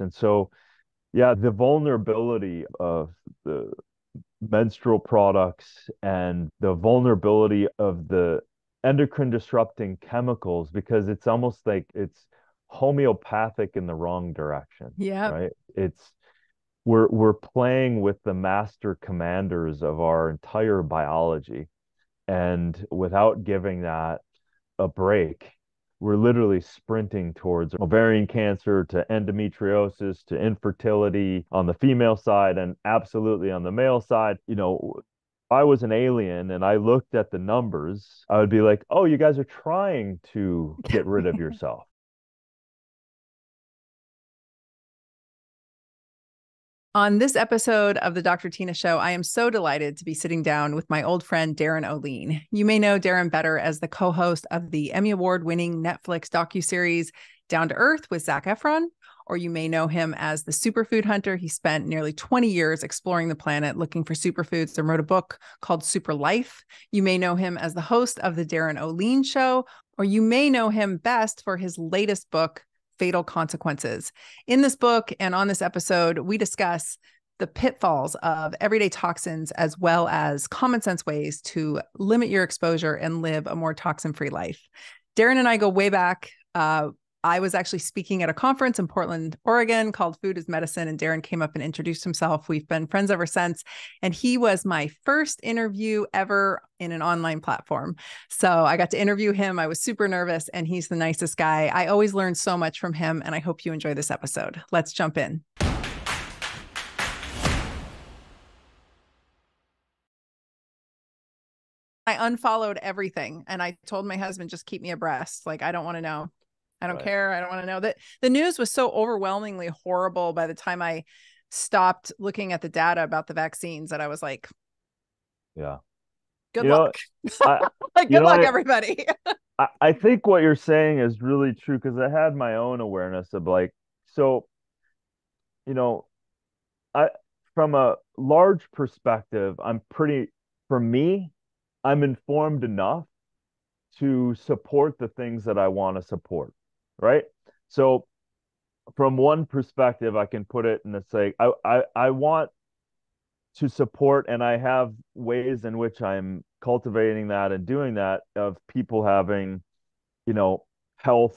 And so, yeah, the vulnerability of the menstrual products and the vulnerability of the endocrine disrupting chemicals because it's almost like it's homeopathic in the wrong direction. Yeah. Right. It's we're we're playing with the master commanders of our entire biology. And without giving that a break, we're literally sprinting towards ovarian cancer to endometriosis to infertility on the female side and absolutely on the male side. You know, I was an alien and I looked at the numbers, I would be like, oh, you guys are trying to get rid of yourself. On this episode of the Dr. Tyna Show, I am so delighted to be sitting down with my old friend Darin Olien. You may know Darin better as the co-host of the Emmy Award-winning Netflix docu-series Down to Earth with Zac Efron, or you may know him as the superfood hunter. He spent nearly 20 years exploring the planet looking for superfoods and wrote a book called Super Life. You may know him as the host of the Darin Olien Show, or you may know him best for his latest book, fatal conveniences. In this book and on this episode, we discuss the pitfalls of everyday toxins as well as common sense ways to limit your exposure and live a more toxin free life. Darin and I go way back. Uh, I was actually speaking at a conference in Portland, Oregon called Food is Medicine, and Darin came up and introduced himself. We've been friends ever since. And he was my first interview ever in an online platform. So I got to interview him. I was super nervous, and he's the nicest guy. I always learn so much from him, and I hope you enjoy this episode. Let's jump in. I unfollowed everything and I told my husband, just keep me abreast. Like, I don't want to know. I don't right. care. I don't want to know that the news was so overwhelmingly horrible by the time I stopped looking at the data about the vaccines that I was like, yeah, good you luck. I, like, good luck, I, everybody. I, I think what you're saying is really true because I had my own awareness of like, so, you know, I, from a large perspective, I'm pretty, for me, I'm informed enough to support the things that I want to support right? So from one perspective, I can put it in the say, I, I, I want to support, and I have ways in which I'm cultivating that and doing that of people having, you know, health,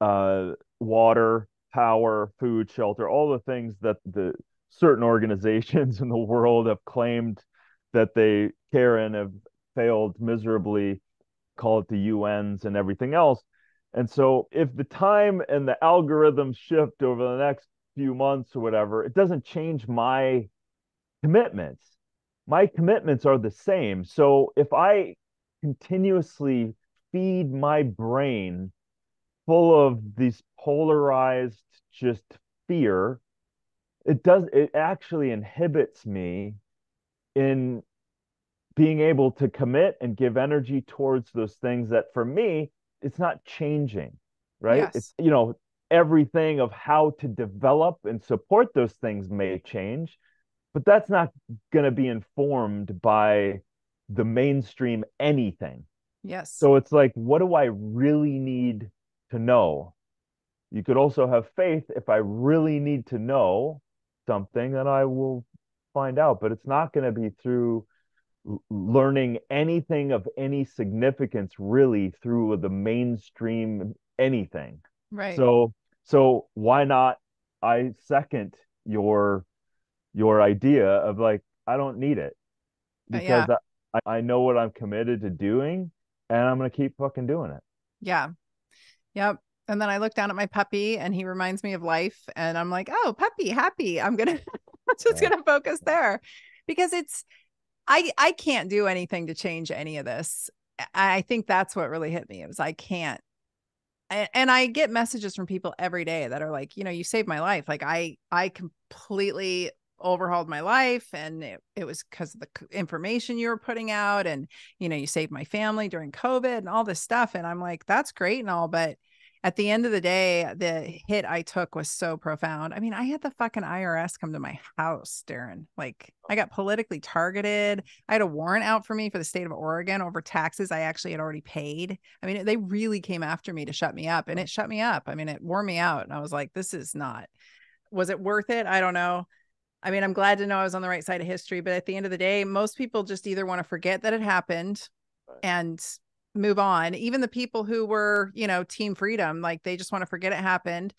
uh, water, power, food, shelter, all the things that the certain organizations in the world have claimed that they care and have failed miserably, call it the UNs and everything else. And so if the time and the algorithms shift over the next few months or whatever, it doesn't change my commitments. My commitments are the same. So if I continuously feed my brain full of these polarized just fear, it does it actually inhibits me in being able to commit and give energy towards those things that for me it's not changing, right? Yes. It's you know everything of how to develop and support those things may change, but that's not going to be informed by the mainstream anything. Yes. So it's like, what do I really need to know? You could also have faith if I really need to know something, then I will find out. But it's not going to be through learning anything of any significance really through the mainstream anything. Right. So so why not I second your your idea of like I don't need it uh, because yeah. I, I know what I'm committed to doing and I'm gonna keep fucking doing it. Yeah. Yep. And then I look down at my puppy and he reminds me of life and I'm like, oh puppy, happy. I'm gonna just yeah. gonna focus there because it's I I can't do anything to change any of this. I think that's what really hit me. It was I can't. And I get messages from people every day that are like, you know, you saved my life. Like I I completely overhauled my life and it, it was because of the information you were putting out and you know you saved my family during covid and all this stuff and i'm like that's great and all but at the end of the day, the mm-hmm. hit I took was so profound. I mean, I had the fucking IRS come to my house, Darin. Like, I got politically targeted. I had a warrant out for me for the state of Oregon over taxes I actually had already paid. I mean, they really came after me to shut me up, and it shut me up. I mean, it wore me out. And I was like, this is not was it worth it? I don't know. I mean, I'm glad to know I was on the right side of history, but at the end of the day, most people just either want to forget that it happened and move on. Even the people who were, you know, team freedom, like they just want to forget it happened.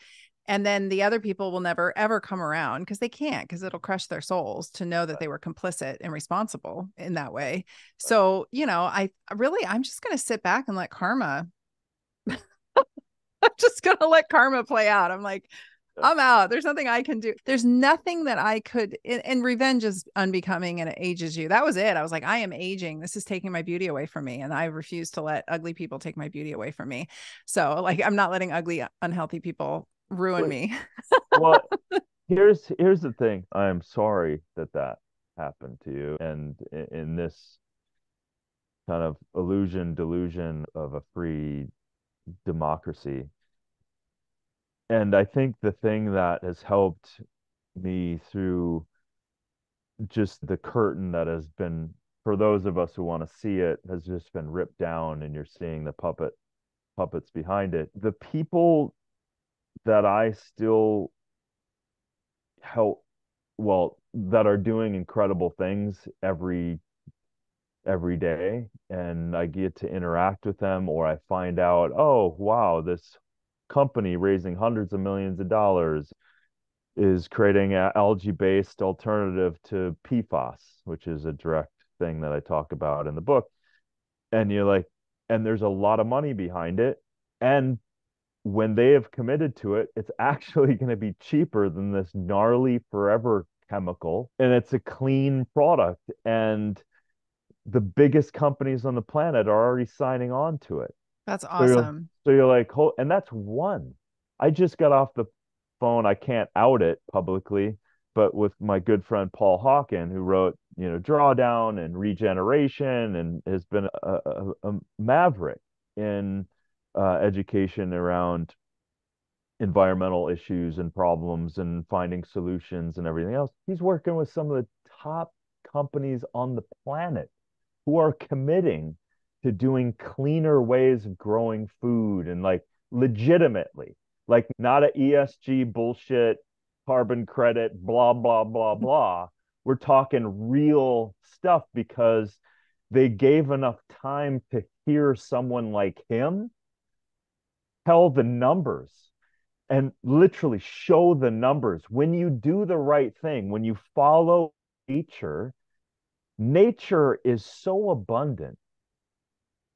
And then the other people will never ever come around because they can't, because it'll crush their souls to know that they were complicit and responsible in that way. So, you know, I really, I'm just going to sit back and let karma, I'm just going to let karma play out. I'm like, I'm out. There's nothing I can do. There's nothing that I could. And, and, revenge is unbecoming and it ages you. That was it. I was like, I am aging. This is taking my beauty away from me, and I refuse to let ugly people take my beauty away from me. So, like, I'm not letting ugly, unhealthy people ruin Wait. me. well, here's here's the thing. I'm sorry that that happened to you, and in, in this kind of illusion, delusion of a free democracy and I think the thing that has helped me through just the curtain that has been for those of us who want to see it has just been ripped down and you're seeing the puppet puppets behind it. The people that i still help well that are doing incredible things every every day and i get to interact with them or i find out oh wow this company raising hundreds of millions of dollars is creating an algae-based alternative to PFAS, which is a direct thing that I talk about in the book. And you're like, and there's a lot of money behind it. And when they have committed to it, it's actually going to be cheaper than this gnarly forever chemical. And it's a clean product. And the biggest companies on the planet are already signing on to it. That's awesome. So you're, so you're like, and that's one. I just got off the phone. I can't out it publicly, but with my good friend Paul Hawken, who wrote, you know, Drawdown and Regeneration, and has been a, a, a maverick in uh, education around environmental issues and problems and finding solutions and everything else. He's working with some of the top companies on the planet who are committing to doing cleaner ways of growing food and like legitimately, like not a ESG bullshit, carbon credit, blah, blah, blah, blah. We're talking real stuff because they gave enough time to hear someone like him tell the numbers and literally show the numbers. When you do the right thing, when you follow nature, nature is so abundant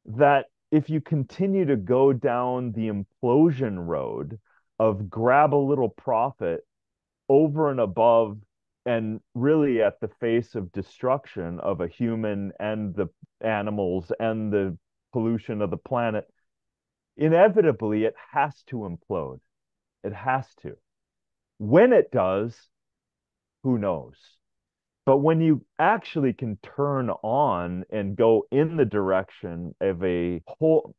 that if you continue to go down the implosion road of grab a little profit over and above and really at the face of destruction of a human and the animals and the pollution of the planet inevitably it has to implode. It has to. When it does who knows but when you actually can turn on and go in the direction of a whole,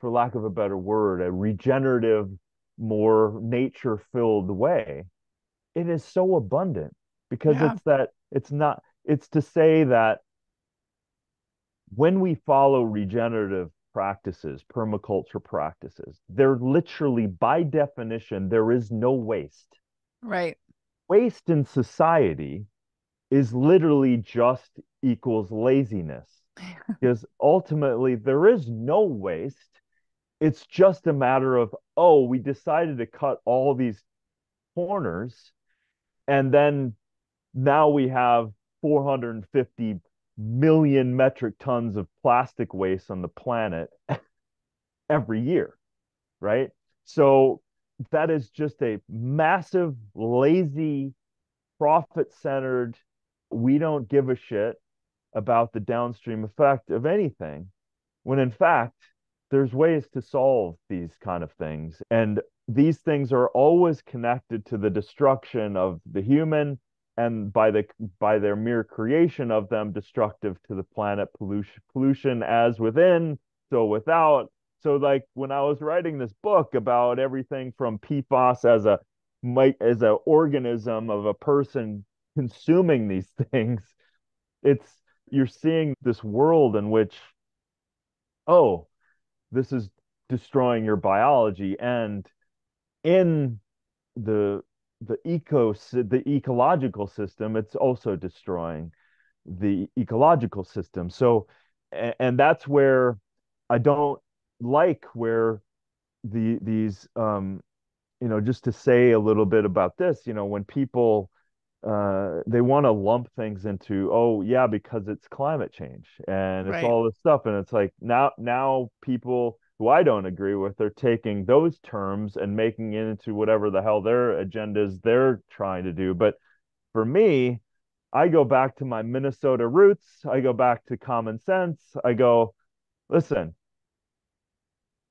for lack of a better word, a regenerative, more nature filled way, it is so abundant because yeah. it's that, it's not, it's to say that when we follow regenerative practices, permaculture practices, they're literally, by definition, there is no waste. Right. Waste in society is literally just equals laziness. Because ultimately there is no waste. It's just a matter of oh we decided to cut all these corners and then now we have 450 million metric tons of plastic waste on the planet every year right? So that is just a massive lazy profit centered we don't give a shit about the downstream effect of anything when in fact there's ways to solve these kind of things. And these things are always connected to the destruction of the human and by the by their mere creation of them destructive to the planet pollution pollution as within so without. So like when i was writing this book about everything from pfas as a might as an organism of a person consuming these things it's you're seeing this world in which oh this is destroying your biology and in the the eco the ecological system, it's also destroying the ecological system. So, and, and that's where I don't like where the these um, you know, just to say a little bit about this, you know, when people uh, they want to lump things into, oh yeah, because it's climate change and it's right. all this stuff, and it's like now now people who I don't agree with are taking those terms and making it into whatever the hell their agendas they're trying to do. But for me, I go back to my Minnesota roots. I go back to common sense. I go, listen,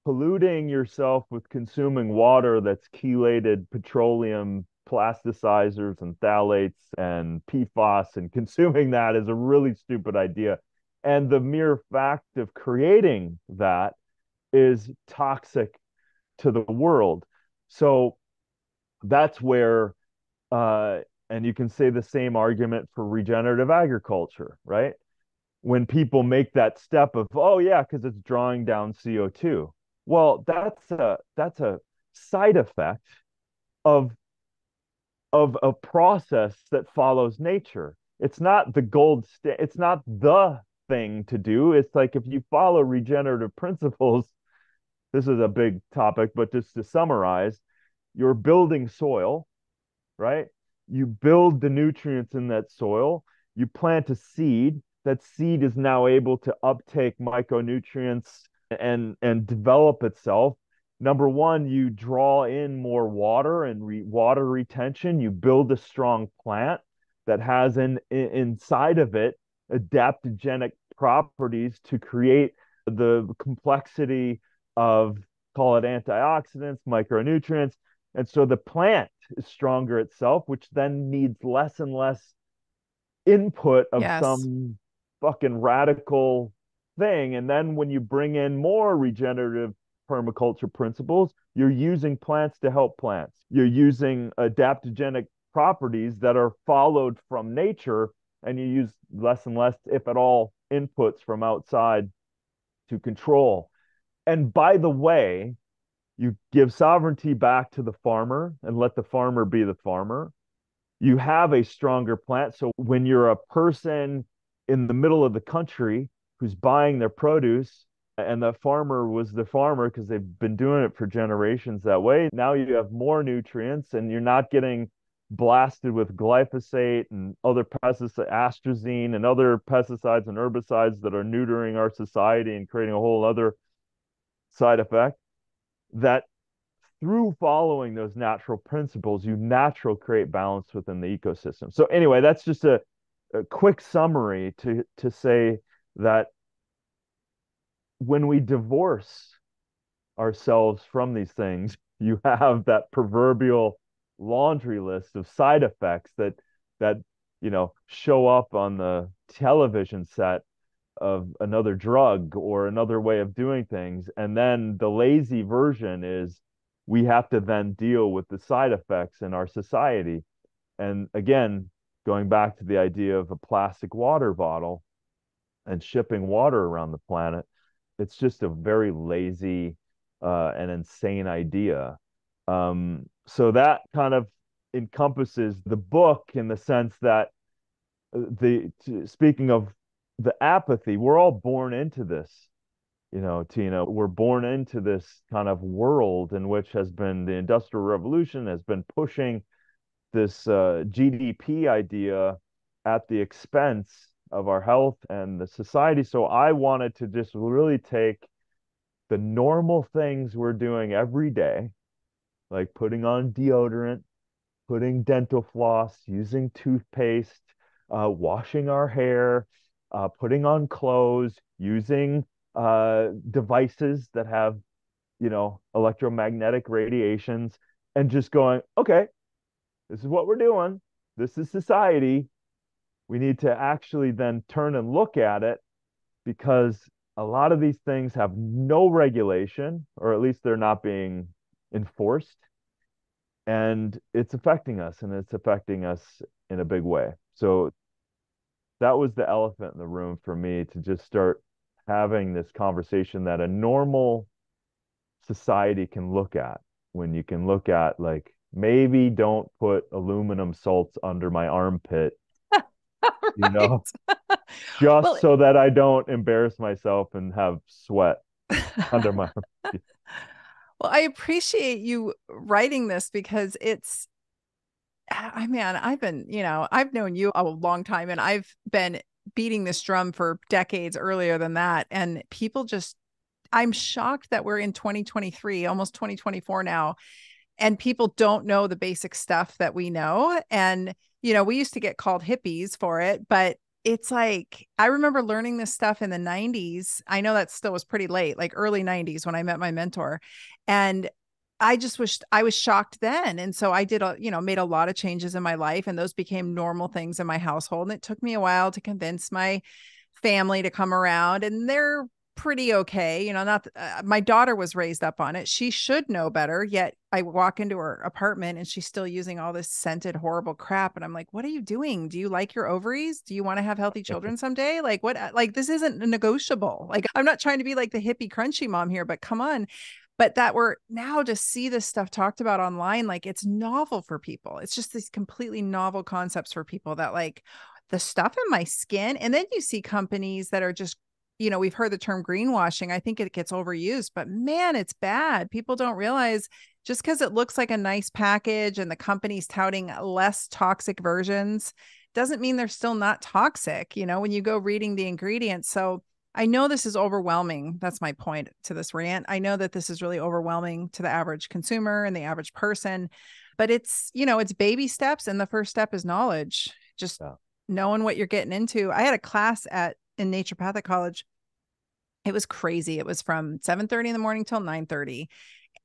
polluting yourself with consuming water that's chelated petroleum plasticizers and phthalates and PFAS and consuming that is a really stupid idea. And the mere fact of creating that is toxic to the world. So that's where, uh, and you can say the same argument for regenerative agriculture, right? When people make that step of, oh yeah, because it's drawing down CO2. Well, that's a that's a side effect of of a process that follows nature. It's not the gold it's not the thing to do. It's like if you follow regenerative principles, this is a big topic, but just to summarize, you're building soil, right? You build the nutrients in that soil, you plant a seed, that seed is now able to uptake micronutrients and and develop itself number one you draw in more water and re- water retention you build a strong plant that has in, in inside of it adaptogenic properties to create the complexity of call it antioxidants micronutrients and so the plant is stronger itself which then needs less and less input of yes. some fucking radical thing. And then when you bring in more regenerative permaculture principles, you're using plants to help plants. You're using adaptogenic properties that are followed from nature, and you use less and less, if at all, inputs from outside to control. And by the way, you give sovereignty back to the farmer and let the farmer be the farmer. You have a stronger plant. So when you're a person in the middle of the country who's buying their produce and the farmer was the farmer because they've been doing it for generations that way. Now you have more nutrients and you're not getting blasted with glyphosate and other pesticides, atrazine and other pesticides and herbicides that are neutering our society and creating a whole other side effect. That through following those natural principles, you natural create balance within the ecosystem. So anyway, that's just a, a quick summary to to say that when we divorce ourselves from these things, you have that proverbial laundry list of side effects that that you know show up on the television set of another drug or another way of doing things and then the lazy version is we have to then deal with the side effects in our society and again going back to the idea of a plastic water bottle and shipping water around the planet. It's just a very lazy uh, and insane idea. Um, so that kind of encompasses the book in the sense that uh, the speaking of the apathy, we're all born into this. You know, Tyna, we're born into this kind of world in which has been the industrial revolution has been pushing this uh, GDP idea at the expense of our health and the society. So I wanted to just really take the normal things we're doing every day, like putting on deodorant, putting dental floss, using toothpaste, uh, washing our hair, uh, putting on clothes, using uh, devices that have, you know, electromagnetic radiations, and just going, okay, this is what we're doing. This is society we need to actually then turn and look at it because a lot of these things have no regulation, or at least they're not being enforced. And it's affecting us, and it's affecting us in a big way. So that was the elephant in the room for me to just start having this conversation that a normal society can look at when you can look at like maybe don't put aluminum salts under my armpit you know? Just well, so that i don't embarrass myself and have sweat under my well i appreciate you writing this because it's i mean i've been you know i've known you a long time and i've been beating this drum for decades earlier than that. And people just i'm shocked that we're in 2023 almost 2024 now and people don't know the basic stuff that we know. And you know we used to get called hippies for it but it's like I remember learning this stuff in the 90s. I know that still was pretty late, like early 90s when I met my mentor. And I just was I was shocked then. And so I did a, you know, made a lot of changes in my life and those became normal things in my household. And it took me a while to convince my family to come around and they're pretty okay. You know, not uh, my daughter was raised up on it. She should know better. Yet I walk into her apartment and she's still using all this scented, horrible crap. And I'm like, what are you doing? Do you like your ovaries? Do you want to have healthy children someday? Like, what? Uh, like, this isn't negotiable. Like, I'm not trying to be like the hippie, crunchy mom here, but come on. But that we're now to see this stuff talked about online, like it's novel for people. It's just these completely novel concepts for people that like, the stuff in my skin. And then you see companies that are just you know, we've heard the term greenwashing. I think it gets overused, but man, it's bad. People don't realize just because it looks like a nice package and the company's touting less toxic versions doesn't mean they're still not toxic, you know, when you go reading the ingredients. So I know this is overwhelming. That's my point to this rant. I know that this is really overwhelming to the average consumer and the average person, but it's, you know, it's baby steps. And the first step is knowledge, just yeah. knowing what you're getting into. I had a class at in naturopathic college it was crazy. It was from 7 30 in the morning till 9 30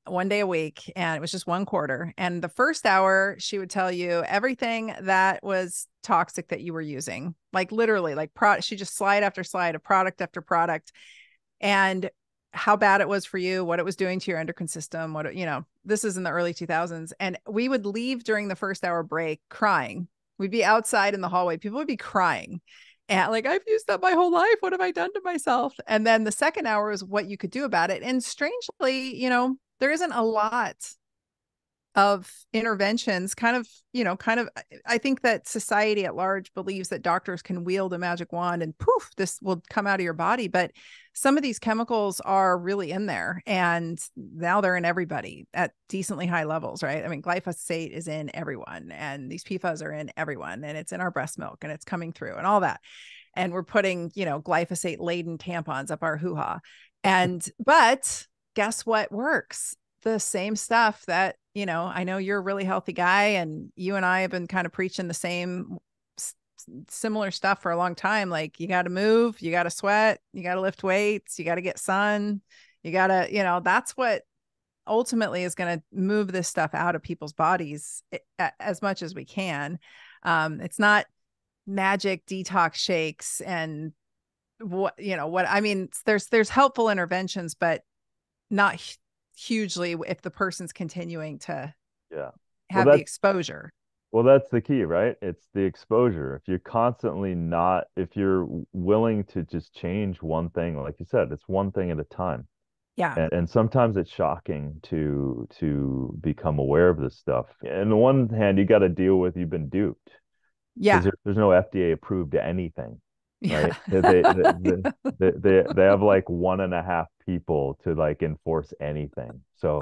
one day a week and it was just one quarter. And the first hour she would tell you everything that was toxic that you were using like literally like pro she just slide after slide of product after product and how bad it was for you what it was doing to your endocrine system what you know this is in the early 2000s and we would leave during the first hour break crying. We'd be outside in the hallway. People would be crying and like I've used that my whole life. What have I done to myself? And then the second hour is what you could do about it. And strangely, you know, there isn't a lot of interventions kind of you know kind of i think that society at large believes that doctors can wield a magic wand and poof this will come out of your body but some of these chemicals are really in there and now they're in everybody at decently high levels right? I mean glyphosate is in everyone and these pfas are in everyone and it's in our breast milk and it's coming through and all that and we're putting you know glyphosate laden tampons up our hoo-ha and but guess what works the same stuff that you know i know you're a really healthy guy and you and i have been kind of preaching the same similar stuff for a long time like you got to move you got to sweat you got to lift weights you got to get sun you got to you know that's what ultimately is going to move this stuff out of people's bodies as much as we can. Um it's not magic detox shakes and what you know what i mean there's there's helpful interventions but not hugely if the person's continuing to yeah. Have well, the exposure. Well that's the key right? It's the exposure. If you're constantly not if you're willing to just change one thing like you said it's one thing at a time. Yeah. And, and sometimes it's shocking to to become aware of this stuff. And on one hand you got to deal with you've been duped. Yeah. There, there's no fda approved anything right? Yeah. they, they, they, they, they have like one and a half people to like enforce anything. So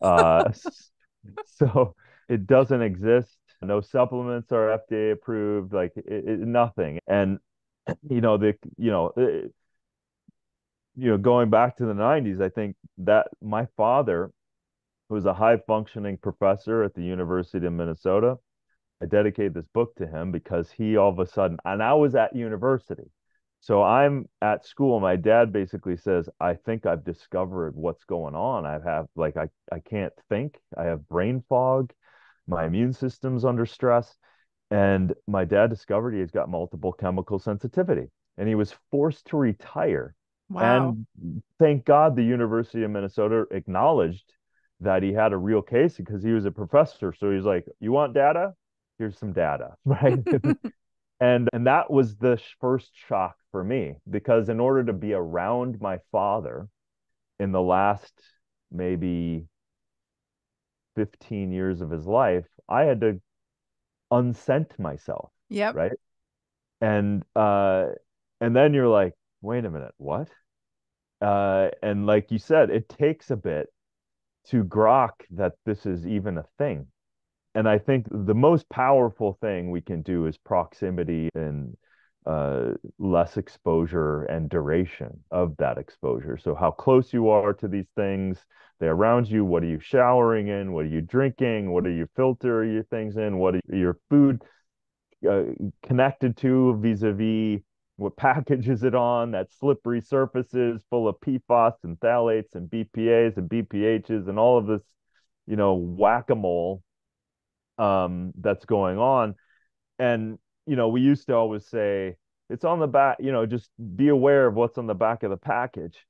uh so it doesn't exist. No supplements are fda approved like it, it, nothing. And you know the you know it, you know going back to the 90s i think that my father who was a high functioning professor at the university of minnesota I dedicated this book to him because he all of a sudden, and I was at university. So I'm at school. My dad basically says, I think I've discovered what's going on. I have like, I, I can't think. I have brain fog. My immune system's under stress. And my dad discovered he's got multiple chemical sensitivity and he was forced to retire. Wow. And thank God the University of Minnesota acknowledged that he had a real case because he was a professor. So he's like, You want data? Here's some data right and and that was the first shock for me because in order to be around my father in the last maybe 15 years of his life, I had to unscent myself. Yep. Right. And uh and then you're like, wait a minute, what? Uh and like you said, it takes a bit to grok that this is even a thing. And I think the most powerful thing we can do is proximity and uh, less exposure and duration of that exposure. So, how close you are to these things, they're around you. What are you showering in? What are you drinking? What are you filter your things in? What are your food uh, connected to vis a vis? What package is it on? That slippery surfaces full of PFAS and phthalates and BPAs and BPHs and all of this, you know, whack a mole um, that's going on. And you know, we used to always say it's on the back, you know, just be aware of what's on the back of the package.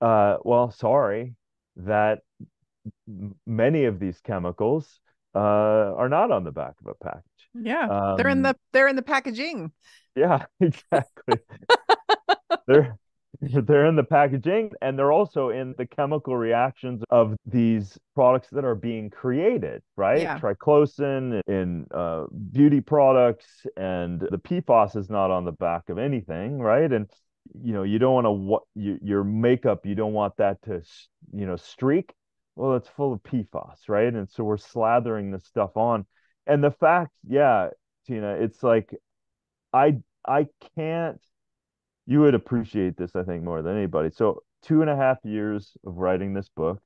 Uh, well, sorry that many of these chemicals uh, are not on the back of a package. Yeah, um, they're in the they're in the packaging. Yeah, exactly. they're they're in the packaging and they're also in the chemical reactions of these products that are being created, right? Yeah. Triclosan in uh, beauty products and the PFAS is not on the back of anything, right? And you know, you don't want to what you, your makeup, you don't want that to you know streak. Well, it's full of PFAS, right? And so we're slathering this stuff on. And the fact, yeah, Tyna, it's like I I can't you would appreciate this, I think, more than anybody. So, two and a half years of writing this book,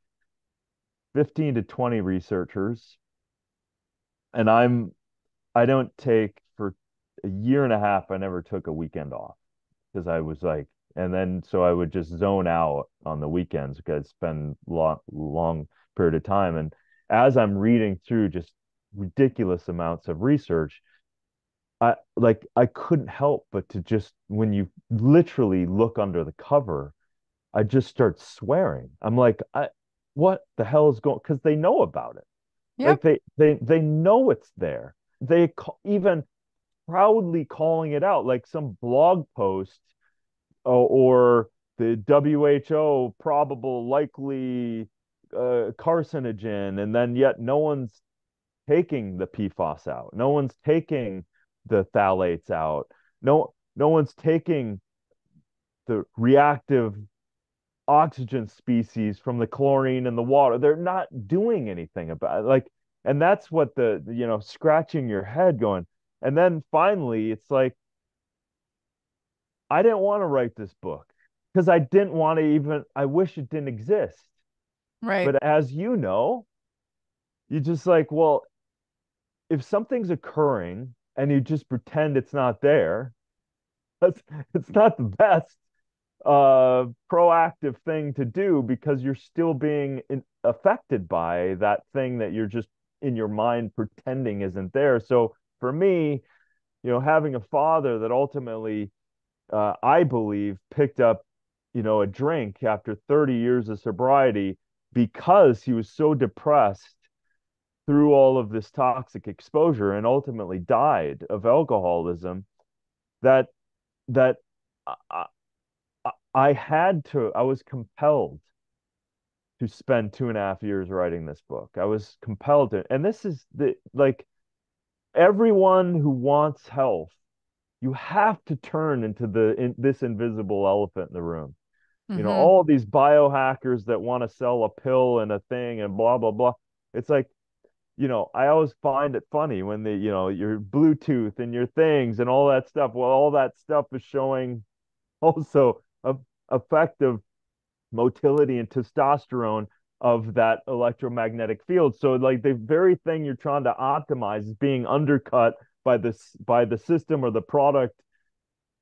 15 to 20 researchers. And I'm, I don't take for a year and a half, I never took a weekend off because I was like, and then so I would just zone out on the weekends because I spend long, long period of time. And as I'm reading through just ridiculous amounts of research, I like I couldn't help but to just when you literally look under the cover, I just start swearing. I'm like, I what the hell is going because they know about it. Yep. Like they they they know it's there. They call, even proudly calling it out, like some blog post uh, or the WHO probable likely uh, carcinogen, and then yet no one's taking the PFAS out. No one's taking the phthalates out. No, no one's taking the reactive oxygen species from the chlorine in the water. They're not doing anything about it. Like, and that's what the, you know, scratching your head going. And then finally, it's like, I didn't want to write this book because I didn't want to even, I wish it didn't exist. Right. But as you know, you just like, well, if something's occurring and you just pretend it's not there, that's it's not the best uh, proactive thing to do because you're still being in, affected by that thing that you're just in your mind pretending isn't there. So for me, you know, having a father that ultimately, uh, I believe, picked up, you know, a drink after 30 years of sobriety because he was so depressed through all of this toxic exposure and ultimately died of alcoholism that that I, I had to i was compelled to spend two and a half years writing this book i was compelled to and this is the like everyone who wants health you have to turn into the in, this invisible elephant in the room mm-hmm. you know mm-hmm. all these biohackers that want to sell a pill and a thing and blah blah blah it's like you know, I always find it funny when the, you know, your Bluetooth and your things and all that stuff. Well, all that stuff is showing also a effective motility and testosterone of that electromagnetic field. So like the very thing you're trying to optimize is being undercut by this by the system or the product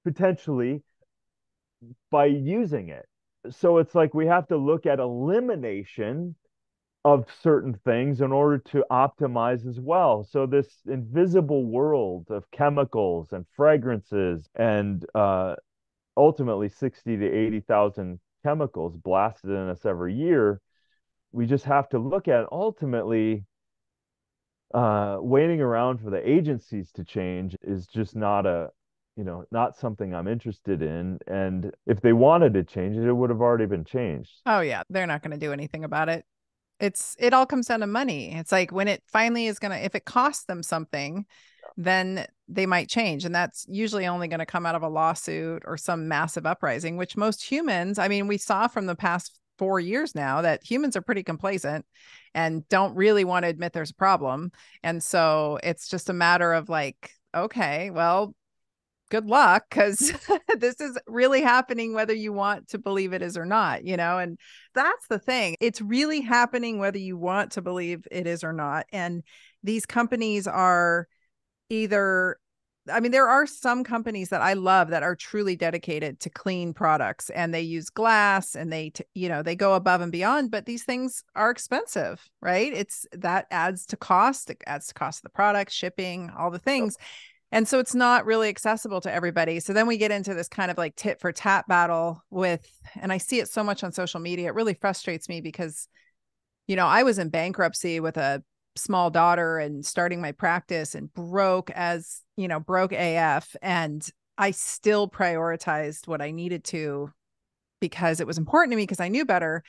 potentially by using it. So it's like we have to look at elimination of certain things in order to optimize as well. So this invisible world of chemicals and fragrances and uh, ultimately 60 to 80,000 chemicals blasted in us every year, we just have to look at ultimately uh, waiting around for the agencies to change is just not a you know not something i'm interested in. And if they wanted to change it it would have already been changed. Oh yeah. They're not going to do anything about it it's it all comes down to money. It's like when it finally is gonna if it costs them something then they might change and that's usually only going to come out of a lawsuit or some massive uprising which most humans i mean we saw from the past four years now that humans are pretty complacent and don't really want to admit there's a problem. And so it's just a matter of like okay well good luck because this is really happening whether you want to believe it is or not you know and that's the thing it's really happening whether you want to believe it is or not and these companies are either I mean, there are some companies that I love that are truly dedicated to clean products and they use glass and they, t- you know, they go above and beyond, but these things are expensive, right? It's that adds to cost, it adds to cost of the product, shipping, all the things. And so it's not really accessible to everybody. So then we get into this kind of like tit for tat battle with, and I see it so much on social media. It really frustrates me because, you know, I was in bankruptcy with a small daughter and starting my practice and broke as, you know, broke AF. And I still prioritized what I needed to because it was important to me because I knew better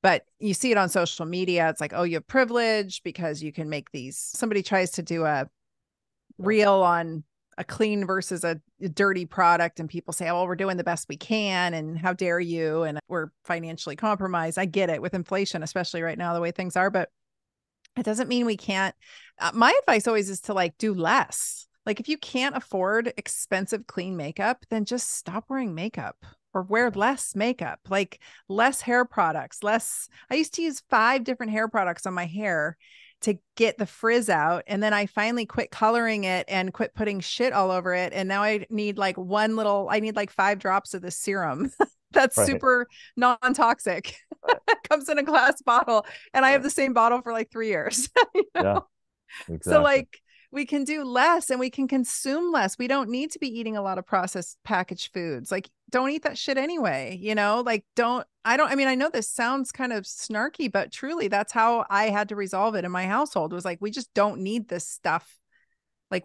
but you see it on social media it's like oh you have privilege because you can make these somebody tries to do a reel on a clean versus a, dirty product and people say oh well, we're doing the best we can and how dare you? And we're financially compromised. I get it with inflation especially right now the way things are but it doesn't mean we can't uh, my advice always is to like do less. Like if you can't afford expensive clean makeup then just stop wearing makeup or wear less makeup like less hair products less i used to use five different hair products on my hair to get the frizz out. And then I finally quit coloring it and quit putting shit all over it. And now I need like one little, I need like five drops of the serum. That's right. super non toxic. Right. Comes in a glass bottle. And I have the same bottle for like three years. you know? Yeah. Exactly. So, like, we can do less and we can consume less. We don't need to be eating a lot of processed packaged foods. Like, don't eat that shit anyway, you know? Like, don't, I don't, I mean, I know this sounds kind of snarky, but truly that's how I had to resolve it in my household was like, we just don't need this stuff. Like,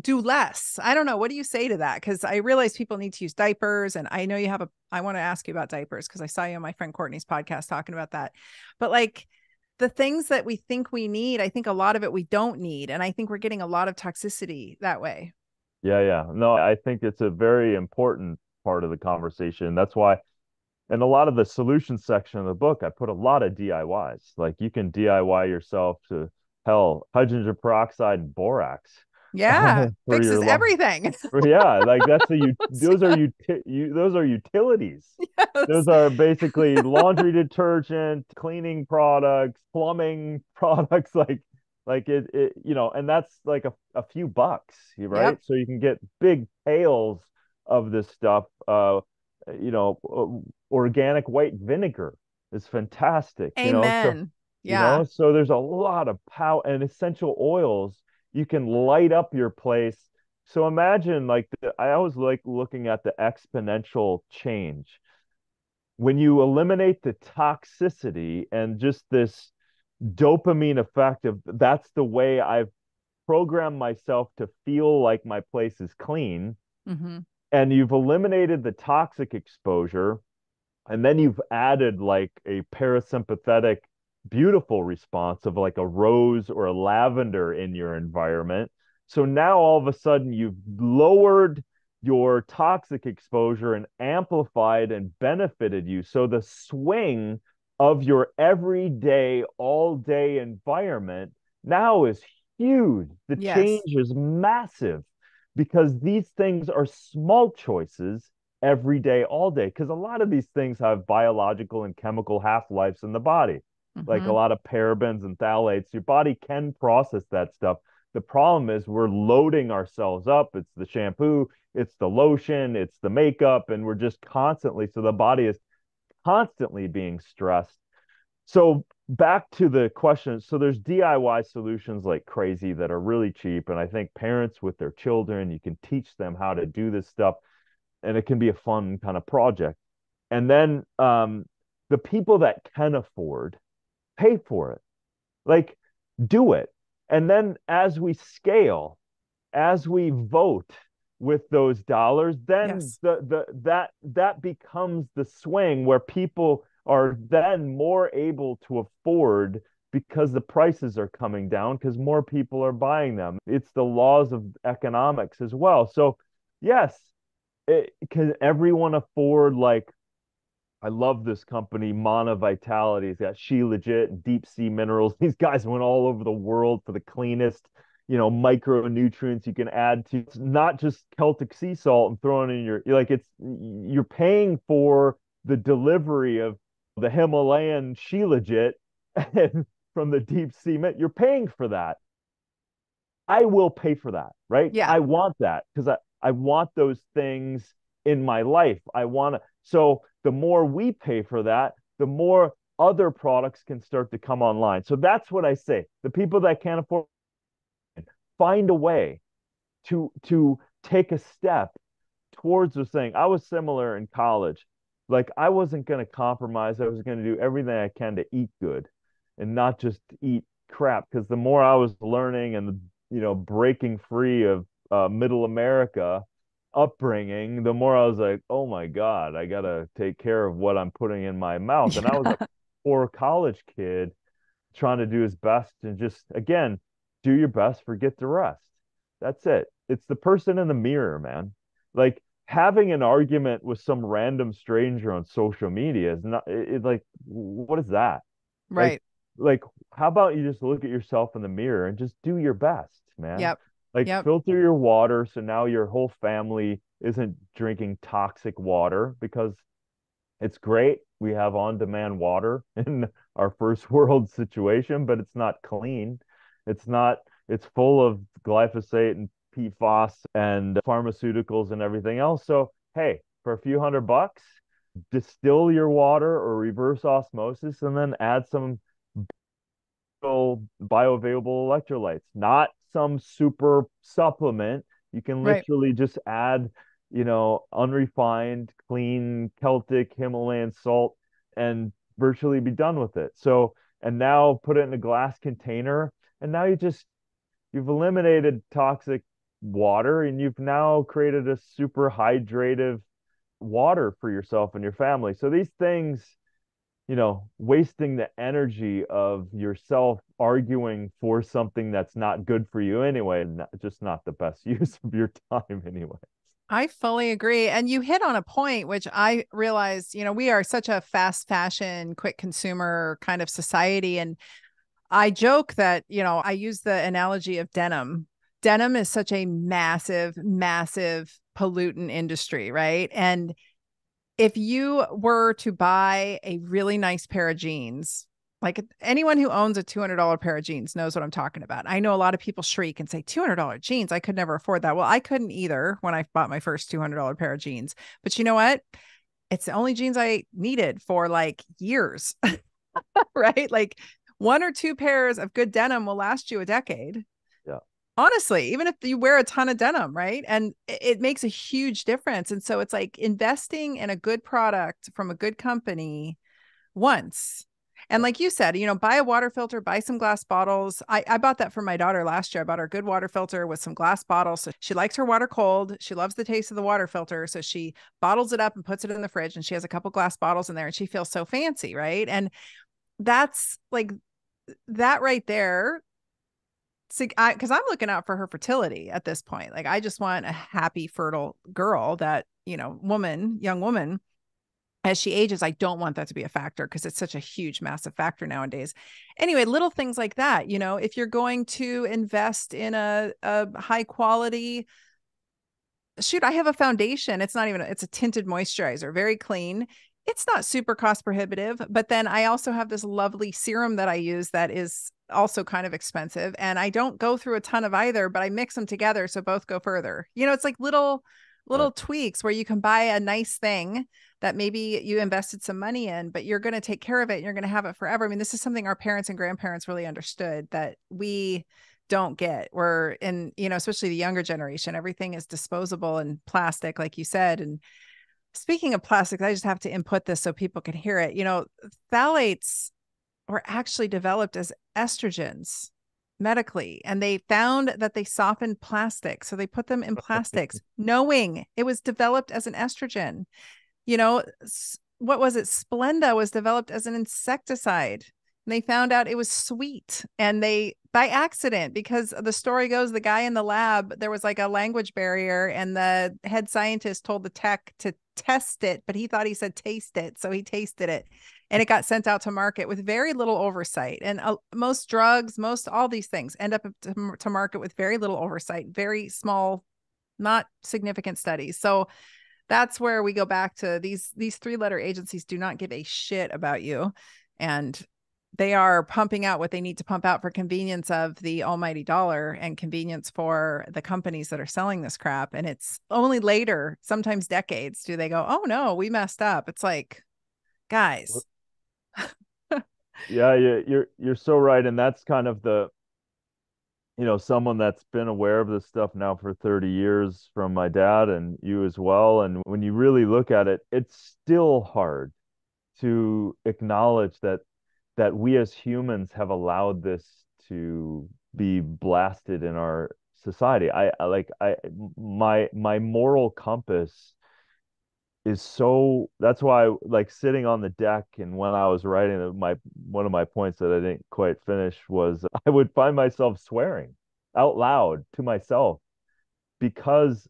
do less. I don't know. What do you say to that? Because I realize people need to use diapers. And I know you have a, I want to ask you about diapers because I saw you on my friend Courtney's podcast talking about that. But like, the things that we think we need, I think a lot of it we don't need. And I think we're getting a lot of toxicity that way. Yeah, yeah. No, I think it's a very important part of the conversation. That's why in a lot of the solution section of the book, I put a lot of DIYs. Like you can DIY yourself to hell, hydrogen peroxide and borax. Yeah, fixes everything. yeah, like that's the you those are you, you those are utilities. Yes. Those are basically laundry detergent, cleaning products, plumbing products like like it, it you know, and that's like a, a few bucks, right? Yep. So you can get big pails of this stuff uh you know, organic white vinegar is fantastic. Amen. You know? So, yeah. You know? So there's a lot of power and essential oils you can light up your place. So imagine like the, i always like looking at the exponential change. When you eliminate the toxicity and just this dopamine effect of that's the way i've programmed myself to feel like my place is clean. Mm-hmm. and you've eliminated the toxic exposure and then you've added like a parasympathetic beautiful response of like a rose or a lavender in your environment. So now all of a sudden you've lowered your toxic exposure and amplified and benefited you. So the swing of your everyday, all day environment now is huge. The yes. change is massive because these things are small choices every day, all day. Because a lot of these things have biological and chemical half lives in the body mm-hmm. like a mm-hmm. lot of parabens and phthalates. Your body can process that stuff. The problem is we're loading ourselves up. It's the shampoo, it's the lotion, it's the makeup, and we're just constantly so the body is constantly being stressed. So back to the question. So there's DIY solutions like crazy that are really cheap. And I think parents with their children, you can teach them how to do this stuff. And it can be a fun kind of project. And then um, the people that can afford pay for it. Like, do it. And then as we scale, as we vote with those dollars, then yes. the the that that becomes the swing where people are then more able to afford because the prices are coming down because more people are buying them. It's the laws of economics as well. So, yes, it, can everyone afford like I love this company, Mana Vitality. It's got Shilajit, Deep Sea Minerals. These guys went all over the world for the cleanest, you know, micronutrients you can add to. It's not just Celtic sea salt and throwing in your like it's you're paying for the delivery of the Himalayan Shilajit from the deep sea. You're paying for that. I will pay for that, right? Yeah. I want that because I, I want those things in my life. I want to. So the more we pay for that, the more other products can start to come online. So that's what I say. The people that can't afford find a way to to take a step towards this thing. I was similar in college. Like I wasn't going to compromise. I was going to do everything I can to eat good and not just eat crap because the more I was learning and you know breaking free of uh, middle America upbringing, the more I was like, oh my God, I got to take care of what I'm putting in my mouth. And I was a poor college kid trying to do his best and just, again, do your best, forget the rest. That's it. It's the person in the mirror, man. Like having an argument with some random stranger on social media is not, it, it like, what is that? Right. Like, like, how about you just look at yourself in the mirror and just do your best, man? Yep. Like Yep. filter your water so now your whole family isn't drinking toxic water because it's great. We have on-demand water in our first world situation, but it's not clean. It's not, it's full of glyphosate and PFAS and pharmaceuticals and everything else. So, hey, for a few hundred bucks, distill your water or reverse osmosis and then add some bioavailable electrolytes, not some super supplement. You can Right. literally just add, you know, unrefined, clean Celtic Himalayan salt and virtually be done with it. So, and now put it in a glass container, and now you just you've eliminated toxic water and you've now created a super hydrative water for yourself and your family. So these things you know, wasting the energy of yourself arguing for something that's not good for you anyway, and just not the best use of your time anyway. I fully agree. And you hit on a point which I realized, you know, we are such a fast fashion, quick consumer kind of society. And I joke that, you know, I use the analogy of denim. Denim is such a massive, massive pollutant industry, right? And if you were to buy a really nice pair of jeans, like anyone who owns a $200 pair of jeans knows what I'm talking about. I know a lot of people shriek and say, $200 jeans, I could never afford that. Well, I couldn't either when I bought my first $200 pair of jeans. But you know what? It's the only jeans I needed for like years, right? Like one or two pairs of good denim will last you a decade honestly even if you wear a ton of denim right? And it makes a huge difference. And so it's like investing in a good product from a good company once. And like you said you know buy a water filter buy some glass bottles. I, I bought that for my daughter last year. I bought her a good water filter with some glass bottles. So she likes her water cold. She loves the taste of the water filter. So she bottles it up and puts it in the fridge and she has a couple glass bottles in there and she feels so fancy right? And that's like that right there because I'm looking out for her fertility at this point. Like, I just want a happy, fertile girl that, you know, woman, young woman, as she ages, I don't want that to be a factor because it's such a huge, massive factor nowadays. Anyway, little things like that, you know, if you're going to invest in a, a high quality, shoot, I have a foundation. It's not even, it's a tinted moisturizer, very clean it's not super cost prohibitive but then i also have this lovely serum that i use that is also kind of expensive and i don't go through a ton of either but i mix them together so both go further you know it's like little little right. tweaks where you can buy a nice thing that maybe you invested some money in but you're going to take care of it and you're going to have it forever i mean this is something our parents and grandparents really understood that we don't get we're in you know especially the younger generation everything is disposable and plastic like you said and speaking of plastics, I just have to input this so people can hear it. You know, phthalates were actually developed as estrogens medically, and they found that they softened plastic. So they put them in plastics, knowing it was developed as an estrogen. You know, what was it? Splenda was developed as an insecticide. And they found out it was sweet and they by accident because the story goes the guy in the lab there was like a language barrier and the head scientist told the tech to test it but he thought he said taste it so he tasted it and it got sent out to market with very little oversight. And uh, most drugs most all these things end up to, to market with very little oversight very small not significant studies. So that's where we go back to these these three letter agencies do not give a shit about you. And they are pumping out what they need to pump out for convenience of the almighty dollar and convenience for the companies that are selling this crap. And it's only later sometimes decades do they go oh no we messed up. It's like guys yeah you're you're so right and that's kind of the you know someone that's been aware of this stuff now for 30 years from my dad and you as well and when you really look at it it's still hard to acknowledge that that we as humans have allowed this to be blasted in our society. I, I like i my my moral compass is so that's why like sitting on the deck and when I was writing my one of my points that I didn't quite finish was I would find myself swearing out loud to myself because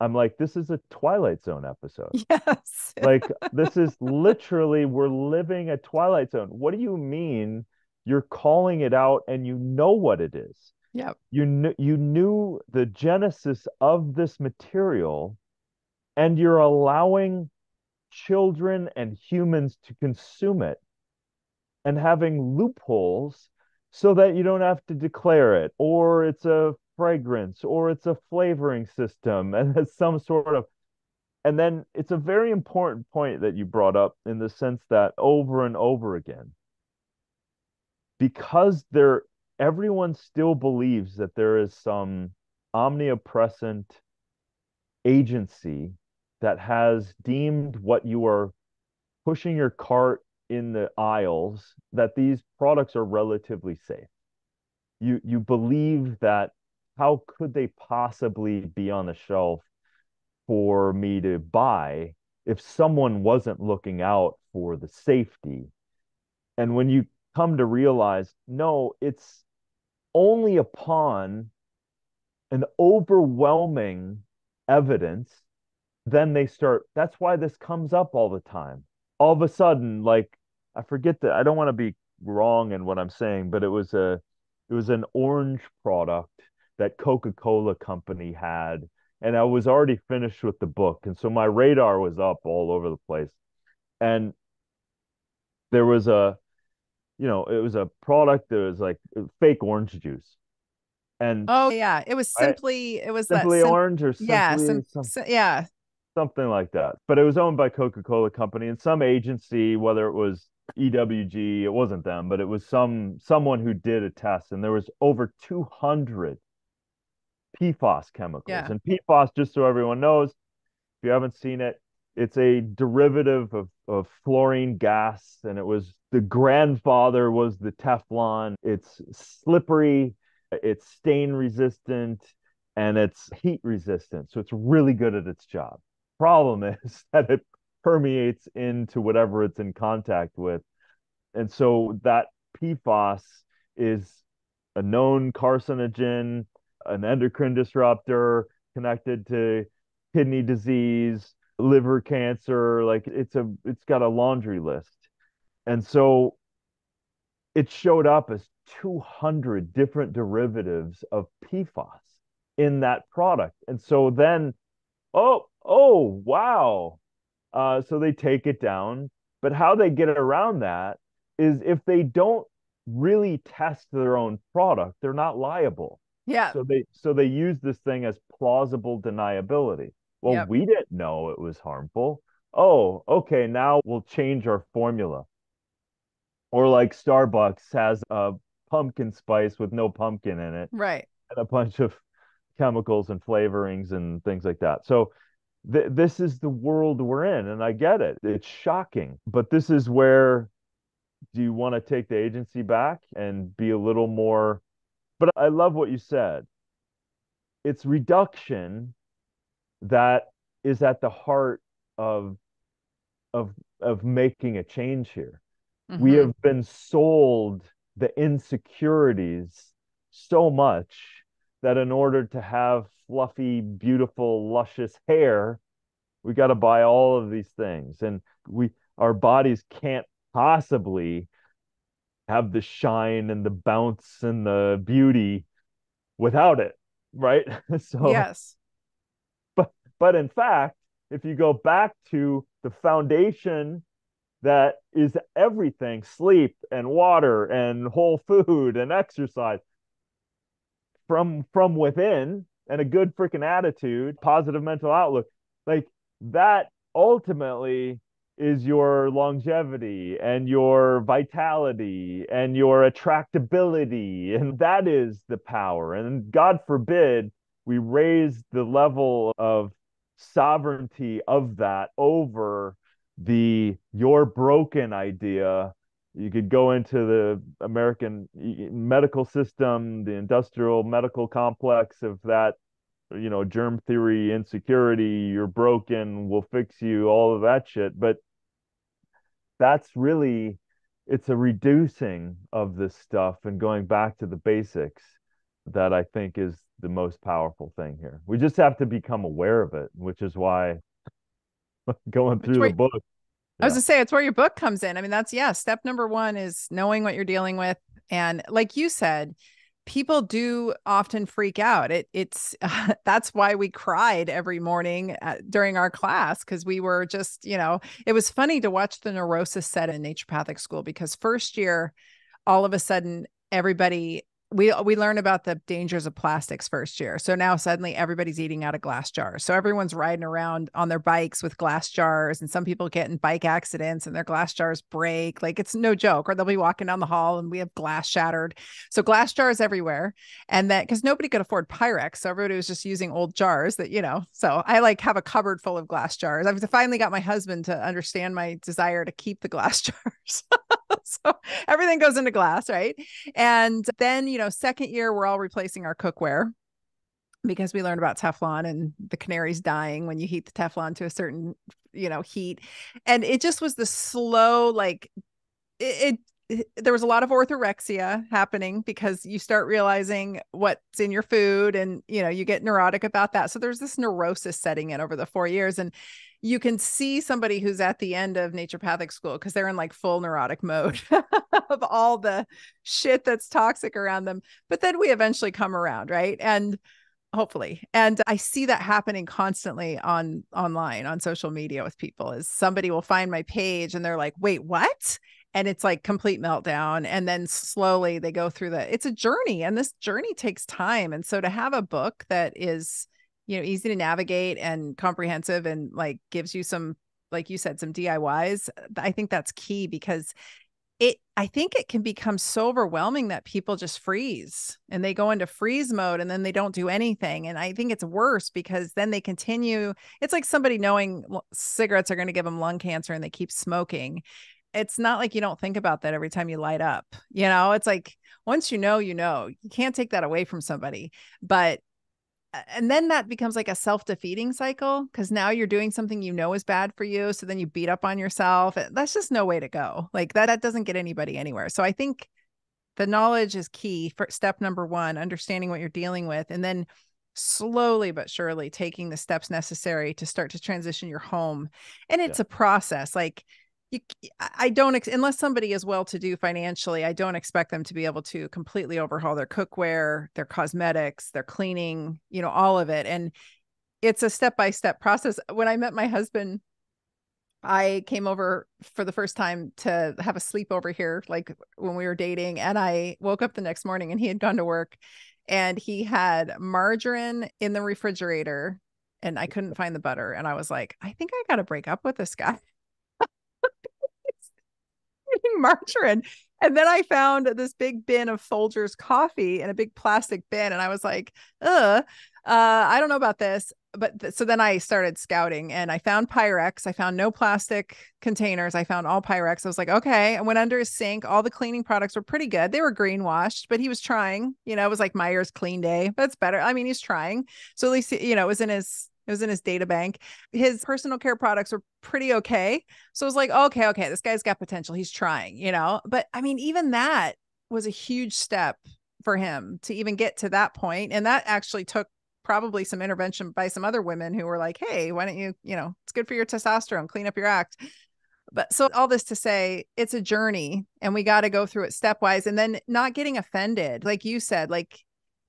I'm like this is a Twilight Zone episode. Yes. like this is literally we're living a Twilight Zone. What do you mean you're calling it out and you know what it is? Yeah. You knew you knew the genesis of this material and you're allowing children and humans to consume it and having loopholes so that you don't have to declare it or it's a fragrance or it's a flavoring system and it's some sort of and then it's a very important point that you brought up in the sense that over and over again because there everyone still believes that there is some omnipresent agency that has deemed what you are pushing your cart in the aisles that these products are relatively safe. You you believe that how could they possibly be on the shelf for me to buy if someone wasn't looking out for the safety? And when you come to realize, no, it's only upon an overwhelming evidence then they start that's why this comes up all the time. All of a sudden like i forget that i don't want to be wrong in what i'm saying but it was a it was an orange product that coca-cola company had and i was already finished with the book and so my radar was up all over the place. And there was a you know it was a product that was like fake orange juice. And oh yeah it was simply I, it was simply that sim- orange or simply yeah sim- some, yeah something like that. But it was owned by Coca-Cola Company and some agency, whether it was EWG, it wasn't them, but it was some someone who did a test, and there was over 200 PFAS chemicals. Yeah. And PFAS, just so everyone knows, if you haven't seen it, it's a derivative of, of fluorine gas, and it was the grandfather was the Teflon. It's slippery, it's stain resistant, and it's heat resistant. So it's really good at its job problem is that it permeates into whatever it's in contact with. And so that PFAS is a known carcinogen, an endocrine disruptor connected to kidney disease, liver cancer, like it's a it's got a laundry list. And so it showed up as 200 different derivatives of PFAS in that product. And so then oh, oh, wow. Uh, so they take it down. But how they get around that is if they don't really test their own product, they're not liable. Yeah. So they so they use this thing as plausible deniability. Well, yep. we didn't know it was harmful. Oh, okay, now we'll change our formula. Or like Starbucks has a pumpkin spice with no pumpkin in it. Right. And a bunch of chemicals and flavorings and things like that. So th- this is the world we're in, and I get it. It's shocking, but this is where do you want to take the agency back and be a little more? But I love what you said. It's reduction that is at the heart of of of making a change here. Mm-hmm. We have been sold the insecurities so much that in order to have fluffy, beautiful, luscious hair, we got to buy all of these things. And we our bodies can't possibly have the shine and the bounce and the beauty without it, right? so Yes. But but in fact, if you go back to the foundation that is everything sleep and water and whole food and exercise from from within and a good freaking attitude positive mental outlook like that ultimately is your longevity and your vitality and your attractability and that is the power. And god forbid we raise the level of sovereignty of that over the you're broken idea you could go into the american medical system the industrial medical complex of that you know germ theory insecurity you're broken we'll fix you all of that shit but that's really it's a reducing of this stuff and going back to the basics that i think is the most powerful thing here. We just have to become aware of it, which is why going through the book. I was to say it's where your book comes in. I mean, that's yeah. Step number one is knowing what you're dealing with, and like you said, people do often freak out. It it's uh, that's why we cried every morning at, during our class because we were just you know it was funny to watch the neurosis set in naturopathic school because first year, all of a sudden everybody we uh, we learn about the dangers of plastics first year. So now suddenly everybody's eating out of glass jars. So everyone's riding around on their bikes with glass jars, and some people get in bike accidents and their glass jars break. Like it's no joke. Or they'll be walking down the hall and we have glass shattered. So glass jars everywhere, and that because nobody could afford Pyrex, so everybody was just using old jars. That you know. So I like have a cupboard full of glass jars. I've finally got my husband to understand my desire to keep the glass jars. so everything goes into glass, right? And then, you know, second year, we're all replacing our cookware because we learned about Teflon and the canaries dying when you heat the Teflon to a certain, you know, heat. And it just was the slow, like, it, it there was a lot of orthorexia happening because you start realizing what's in your food and you know you get neurotic about that so there's this neurosis setting in over the four years and you can see somebody who's at the end of naturopathic school because they're in like full neurotic mode of all the shit that's toxic around them. But then we eventually come around, right? And hopefully and i see that happening constantly on online on social media with people is somebody will find my page and they're like wait what and it's like complete meltdown and then slowly they go through the it's a journey and this journey takes time and so to have a book that is you know easy to navigate and comprehensive and like gives you some like you said some DIYs I think that's key because it I think it can become so overwhelming that people just freeze and they go into freeze mode and then they don't do anything and I think it's worse because then they continue it's like somebody knowing cigarettes are going to give them lung cancer and they keep smoking it's not like you don't think about that every time you light up you know? It's like once you know you know. You can't take that away from somebody but and then that becomes like a self-defeating cycle because now you're doing something you know is bad for you so then you beat up on yourself that's just no way to go. Like that that doesn't get anybody anywhere. So i think the knowledge is key for step number one understanding what you're dealing with and then slowly but surely taking the steps necessary to start to transition your home. And it's yeah. a process like you i don't unless somebody is well to do financially i don't expect them to be able to completely overhaul their cookware their cosmetics their cleaning you know all of it and it's a step by step process. When i met my husband i came over for the first time to have a sleepover here like when we were dating and i woke up the next morning and he had gone to work and he had margarine in the refrigerator and i couldn't find the butter and i was like i think i got to break up with this guy margarine. And then I found this big bin of Folgers coffee in a big plastic bin. And I was like, uh, uh, I don't know about this. But th- so then I started scouting and I found Pyrex. I found no plastic containers. I found all Pyrex. I was like, okay. I went under his sink. All the cleaning products were pretty good. They were greenwashed, but he was trying. You know, it was like Meyer's Clean Day. That's better. I mean, he's trying. So at least, you know, it was in his It was in his data bank. His personal care products were pretty okay. So I was like, okay, okay, this guy's got potential. He's trying, you know? But I mean, even that was a huge step for him to even get to that point. And that actually took probably some intervention by some other women who were like, hey, why don't you, you know, it's good for your testosterone, clean up your act. But so all this to say, it's a journey and we got to go through it stepwise and then not getting offended. Like you said, like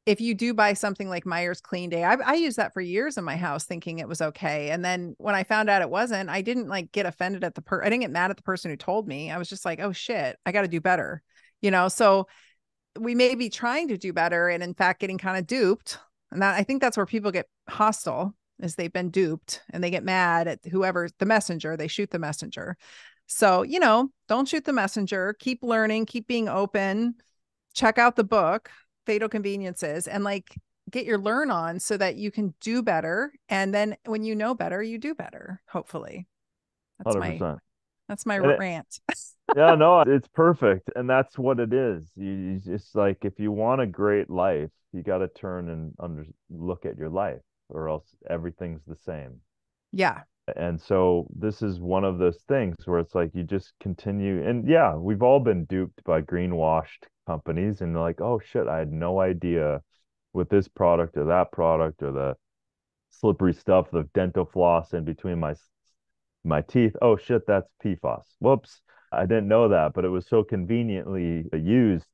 if you do buy something like Meyer's Clean Day, I, I used that for years in my house thinking it was okay. And then when I found out it wasn't, I didn't like get offended at the per I didn't get mad at the person who told me. I was just like, oh shit, I got to do better. You know, so we may be trying to do better and in fact getting kind of duped. And that I think that's where people get hostile is they've been duped and they get mad at whoever the messenger, they shoot the messenger. So, you know, don't shoot the messenger, keep learning, keep being open, check out the book fatal conveniences and like get your learn on so that you can do better and then when you know better you do better hopefully. That's 100%. my that's my and rant. It, yeah no it's perfect and that's what it is. You, you just like if you want a great life you got to turn and under look at your life or else everything's the same. Yeah. And so this is one of those things where it's like you just continue and yeah we've all been duped by greenwashed companies and like oh shit i had no idea with this product or that product or the slippery stuff the dental floss in between my my teeth. Oh shit that's pfas whoops i didn't know that but it was so conveniently used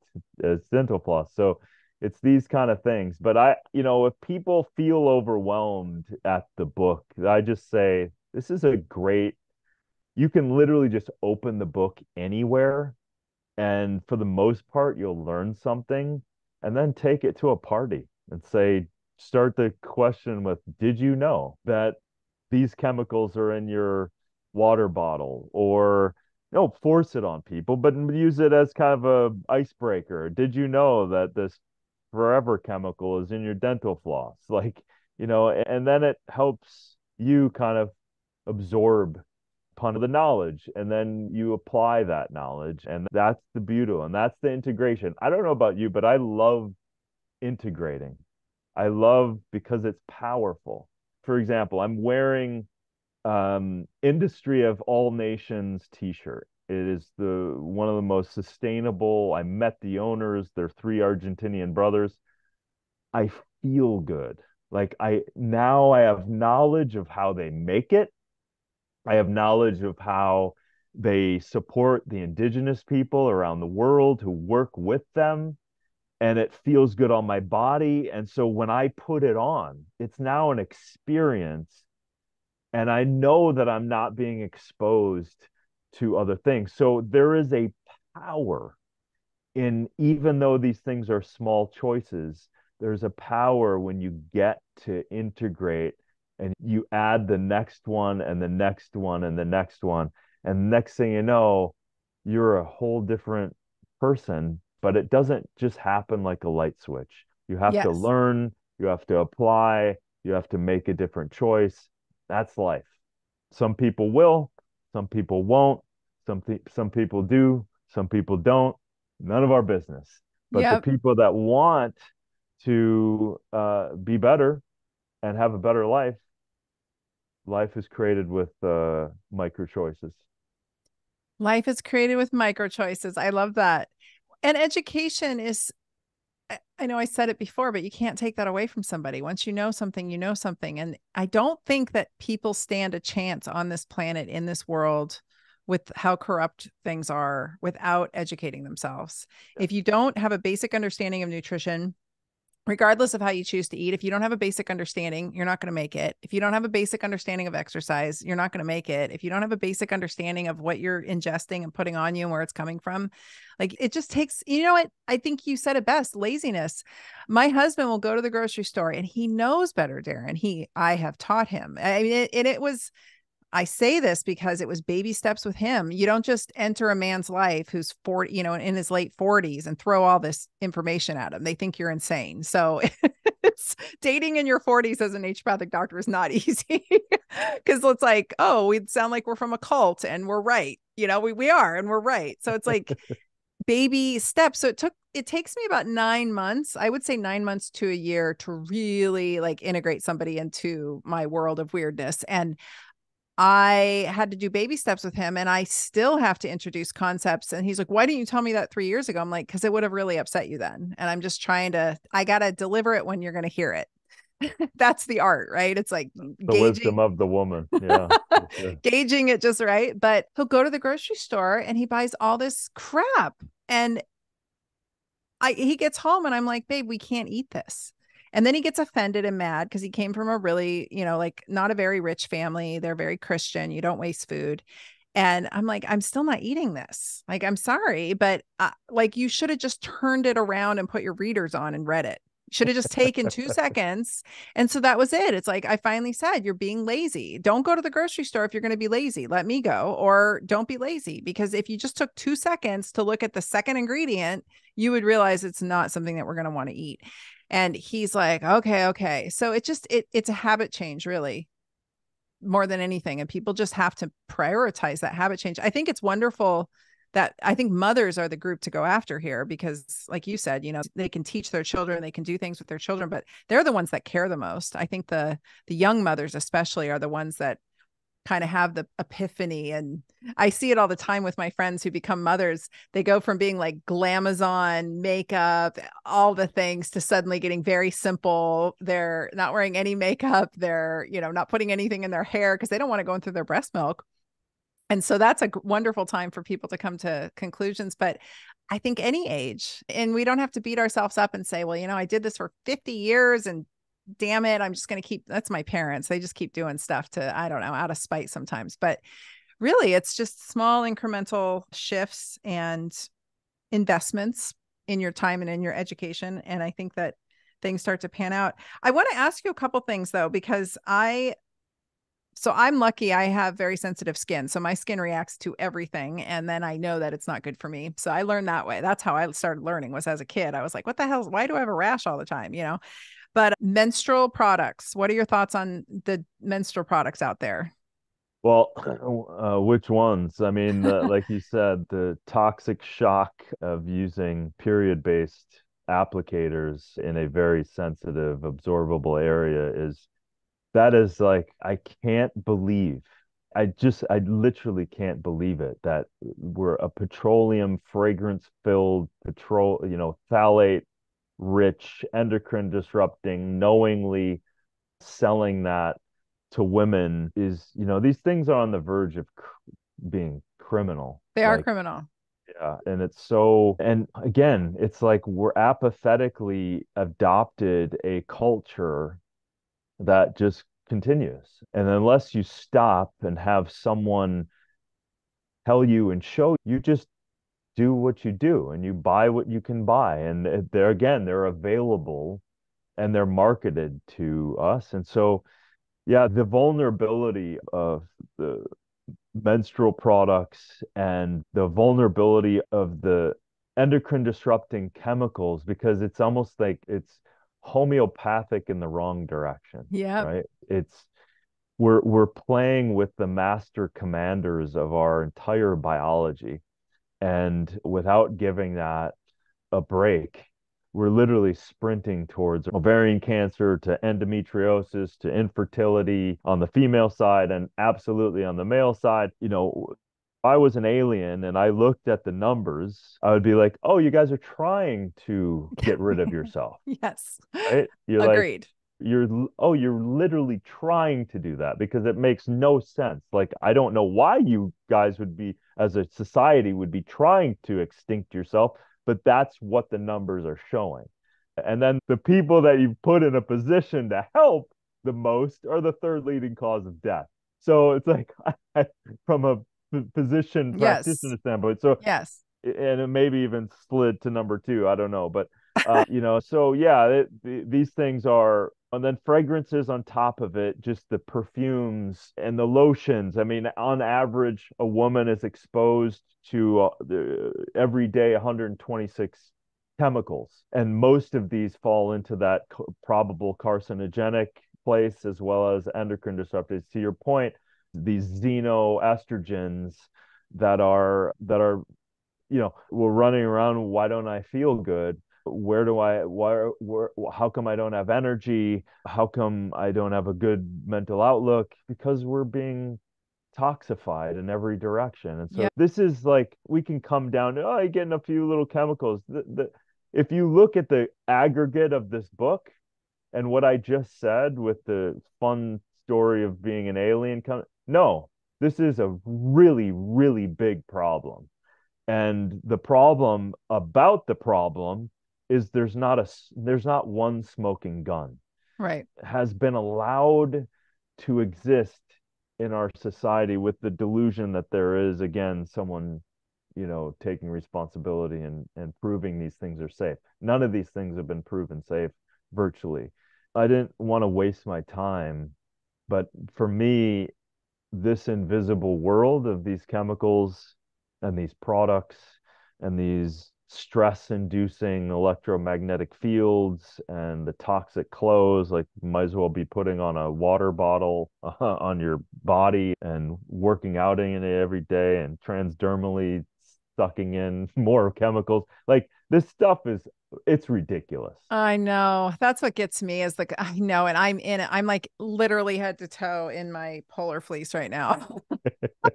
as dental floss. So it's these kind of things but i you know if people feel overwhelmed at the book i just say this is a great you can literally just open the book anywhere and for the most part you'll learn something and then take it to a party and say start the question with did you know that these chemicals are in your water bottle? Or no force it on people but use it as kind of a icebreaker. Did you know that this forever chemical is in your dental floss? Like you know and then it helps you kind of absorb ton of the knowledge and then you apply that knowledge and that's the beauty and that's the integration. I don't know about you but i love integrating. I love because it's powerful. For example i'm wearing um, industry of all nations t-shirt. It is the one of the most sustainable. I met the owners. They're three argentinian brothers. I feel good. Like i now i have knowledge of how they make it I have knowledge of how they support the indigenous people around the world who work with them. And it feels good on my body. And so when I put it on, it's now an experience. And I know that I'm not being exposed to other things. So there is a power in, even though these things are small choices, there's a power when you get to integrate and you add the next one and the next one and the next one and next thing you know you're a whole different person but it doesn't just happen like a light switch. You have yes. to learn you have to apply you have to make a different choice. That's life. Some people will some people won't some th- some people do some people don't. None of our business. But yep. the people that want to uh, be better and have a better life life is created with uh, micro choices. Life is created with micro choices. I love that. And education is, I know I said it before, but you can't take that away from somebody. Once you know something, you know something. And I don't think that people stand a chance on this planet, in this world, with how corrupt things are without educating themselves. If you don't have a basic understanding of nutrition, regardless of how you choose to eat, if you don't have a basic understanding, you're not going to make it. If you don't have a basic understanding of exercise, you're not going to make it. If you don't have a basic understanding of what you're ingesting and putting on you and where it's coming from, like it just takes, you know what? I think you said it best laziness. My husband will go to the grocery store and he knows better, Darin. He, I have taught him. I mean, it, and it was, I say this because it was baby steps with him. You don't just enter a man's life who's 40, you know, in his late 40s and throw all this information at him. They think you're insane. So it's dating in your 40s as an naturopathic doctor is not easy because it's like, oh, we sound like we're from a cult and we're right. You know, we, we are and we're right. So it's like baby steps. So it took it takes me about 9 months. I would say 9 months to a year to really like integrate somebody into my world of weirdness and I had to do baby steps with him and I still have to introduce concepts. And he's like, Why didn't you tell me that three years ago? I'm like, Because it would have really upset you then. And I'm just trying to, I got to deliver it when you're going to hear it. That's the art, right? It's like mm. the gauging, wisdom of the woman. Yeah. gauging it just right. But he'll go to the grocery store and he buys all this crap. And I, he gets home and I'm like, Babe, we can't eat this. And then he gets offended and mad because he came from a really, you know, like not a very rich family. They're very Christian. You don't waste food. And I'm like, I'm still not eating this. Like, I'm sorry, but uh, like, you should have just turned it around and put your readers on and read it. Should have just taken two seconds. And so that was it. It's like, I finally said, You're being lazy. Don't go to the grocery store if you're going to be lazy. Let me go, or don't be lazy. Because if you just took two seconds to look at the second ingredient, you would realize it's not something that we're going to want to eat and he's like okay okay. So it just it it's a habit change really more than anything and people just have to prioritize that habit change. I think it's wonderful that i think mothers are the group to go after here because like you said you know they can teach their children they can do things with their children but they're the ones that care the most. I think the the young mothers especially are the ones that kind of have the epiphany and i see it all the time with my friends who become mothers. They go from being like glamazon makeup all the things to suddenly getting very simple. They're not wearing any makeup. They're you know not putting anything in their hair because they don't want to go into their breast milk. And so that's a wonderful time for people to come to conclusions but I think any age, and we don't have to beat ourselves up and say, well, you know, I did this for 50 years and damn it, I'm just going to keep that's my parents. They just keep doing stuff to, I don't know, out of spite sometimes. But really, it's just small incremental shifts and investments in your time and in your education. And I think that things start to pan out. I want to ask you a couple things though, because I so I'm lucky I have very sensitive skin. So my skin reacts to everything. And then I know that it's not good for me. So I learned that way. That's how I started learning was as a kid. I was like, what the hell? Why do I have a rash all the time? You know? But menstrual products, what are your thoughts on the menstrual products out there? Well, uh, which ones? I mean, uh, like you said, the toxic shock of using period based applicators in a very sensitive, absorbable area is that is like, I can't believe. I just, I literally can't believe it that we're a petroleum fragrance filled petrol, you know, phthalate rich, endocrine disrupting, knowingly selling that to women is, you know, these things are on the verge of cr- being criminal. They like, are criminal. Yeah. And it's so, and again, it's like we're apathetically adopted a culture that just continues. And unless you stop and have someone tell you and show you just do what you do and you buy what you can buy and they're again they're available and they're marketed to us and so yeah the vulnerability of the menstrual products and the vulnerability of the endocrine disrupting chemicals because it's almost like it's homeopathic in the wrong direction yeah right? It's we're we're playing with the master commanders of our entire biology and without giving that a break, we're literally sprinting towards ovarian cancer to endometriosis to infertility on the female side and absolutely on the male side. You know, I was an alien and I looked at the numbers, I would be like, "Oh, you guys are trying to get rid of yourself." yes. Right? You're Agreed. Like, you're oh you're literally trying to do that because it makes no sense like i don't know why you guys would be as a society would be trying to extinct yourself but that's what the numbers are showing. And then the people that you put in a position to help the most are the third leading cause of death. So it's like from a physician yes. practitioner standpoint so yes. and it maybe even slid to number two i don't know but uh, you know so yeah it, these things are and then fragrances on top of it just the perfumes and the lotions i mean on average a woman is exposed to uh, the, every day 126 chemicals and most of these fall into that co- probable carcinogenic place as well as endocrine disruptors to your point these xenoestrogens that are that are you know, we're running around. Why don't I feel good? Where do I, where, where, how come I don't have energy? How come I don't have a good mental outlook? Because we're being toxified in every direction. And so yeah. this is like we can come down to oh, getting a few little chemicals. The, the, if you look at the aggregate of this book and what I just said with the fun story of being an alien, come no, this is a really, really big problem. And the problem about the problem is there's not a there's not one smoking gun. Right. Has been allowed to exist in our society with the delusion that there is again someone you know taking responsibility and and proving these things are safe none of these things have been proven safe virtually i didn't want to waste my time but for me this invisible world of these chemicals and these products and these stress inducing electromagnetic fields and the toxic clothes like might as well be putting on a water bottle uh, on your body and working out in it every day and transdermally sucking in more chemicals. Like this stuff is it's ridiculous. I know. That's what gets me is like i know and i'm in it i'm like literally head to toe in my polar fleece right now.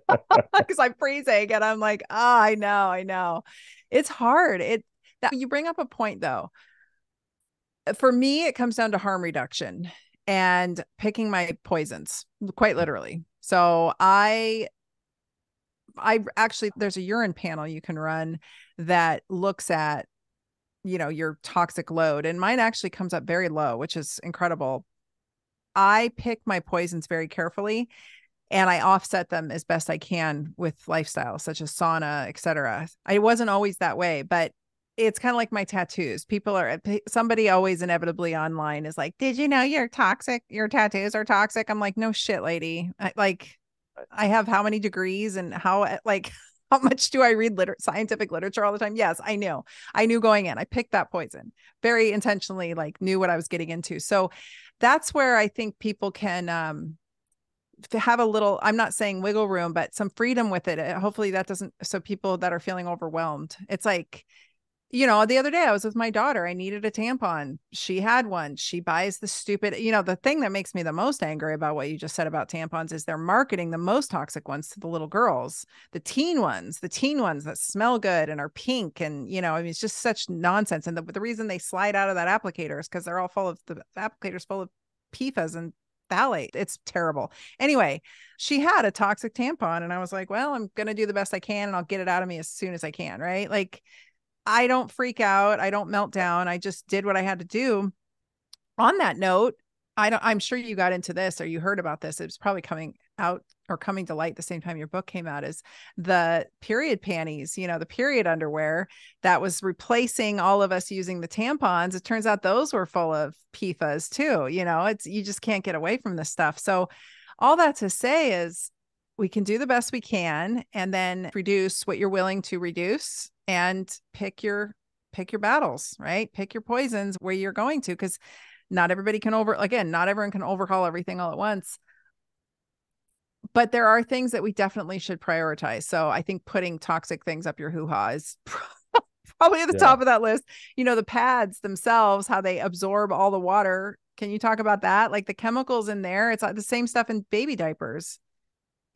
Because i'm freezing and i'm like oh i know i know. It's hard it that you bring up a point though. Uh, for me it comes down to harm reduction and picking my poisons quite mm. literally. So i I actually there's a urine panel you can run that looks at you know your toxic load and mine actually comes up very low which is incredible. I pick my poisons very carefully and i offset them as best i can with lifestyle such as sauna etc i wasn't always that way but it's kind of like my tattoos. People are somebody always inevitably online is like did you know you're toxic your tattoos are toxic? I'm like no shit lady. I, like i have how many degrees and how like how much do I read liter- scientific literature all the time? Yes, I knew. I knew going in. I picked that poison very intentionally, like knew what I was getting into. So that's where I think people can um to have a little i'm not saying wiggle room but some freedom with it hopefully that doesn't so people that are feeling overwhelmed it's like you know, the other day I was with my daughter. I needed a tampon. She had one. She buys the stupid, you know, the thing that makes me the most angry about what you just said about tampons is they're marketing the most toxic ones to the little girls, the teen ones, the teen ones that smell good and are pink. And, you know, I mean, it's just such nonsense. And the, the reason they slide out of that applicator is because they're all full of the applicators full of PFAS and phthalate. It's terrible. Anyway, she had a toxic tampon. And I was like, well, I'm going to do the best I can and I'll get it out of me as soon as I can. Right. Like, I don't freak out. I don't melt down. I just did what I had to do. On that note, I don't I'm sure you got into this or you heard about this. It was probably coming out or coming to light the same time your book came out is the period panties, you know, the period underwear that was replacing all of us using the tampons. It turns out those were full of PFAS too. You know, it's you just can't get away from this stuff. So all that to say is we can do the best we can and then reduce what you're willing to reduce and pick your pick your battles, right? Pick your poisons where you're going to because not everybody can over again, not everyone can overhaul everything all at once. But there are things that we definitely should prioritize. So I think putting toxic things up your hoo-ha is probably at the yeah. top of that list. You know, the pads themselves, how they absorb all the water. Can you talk about that? Like the chemicals in there, it's like the same stuff in baby diapers.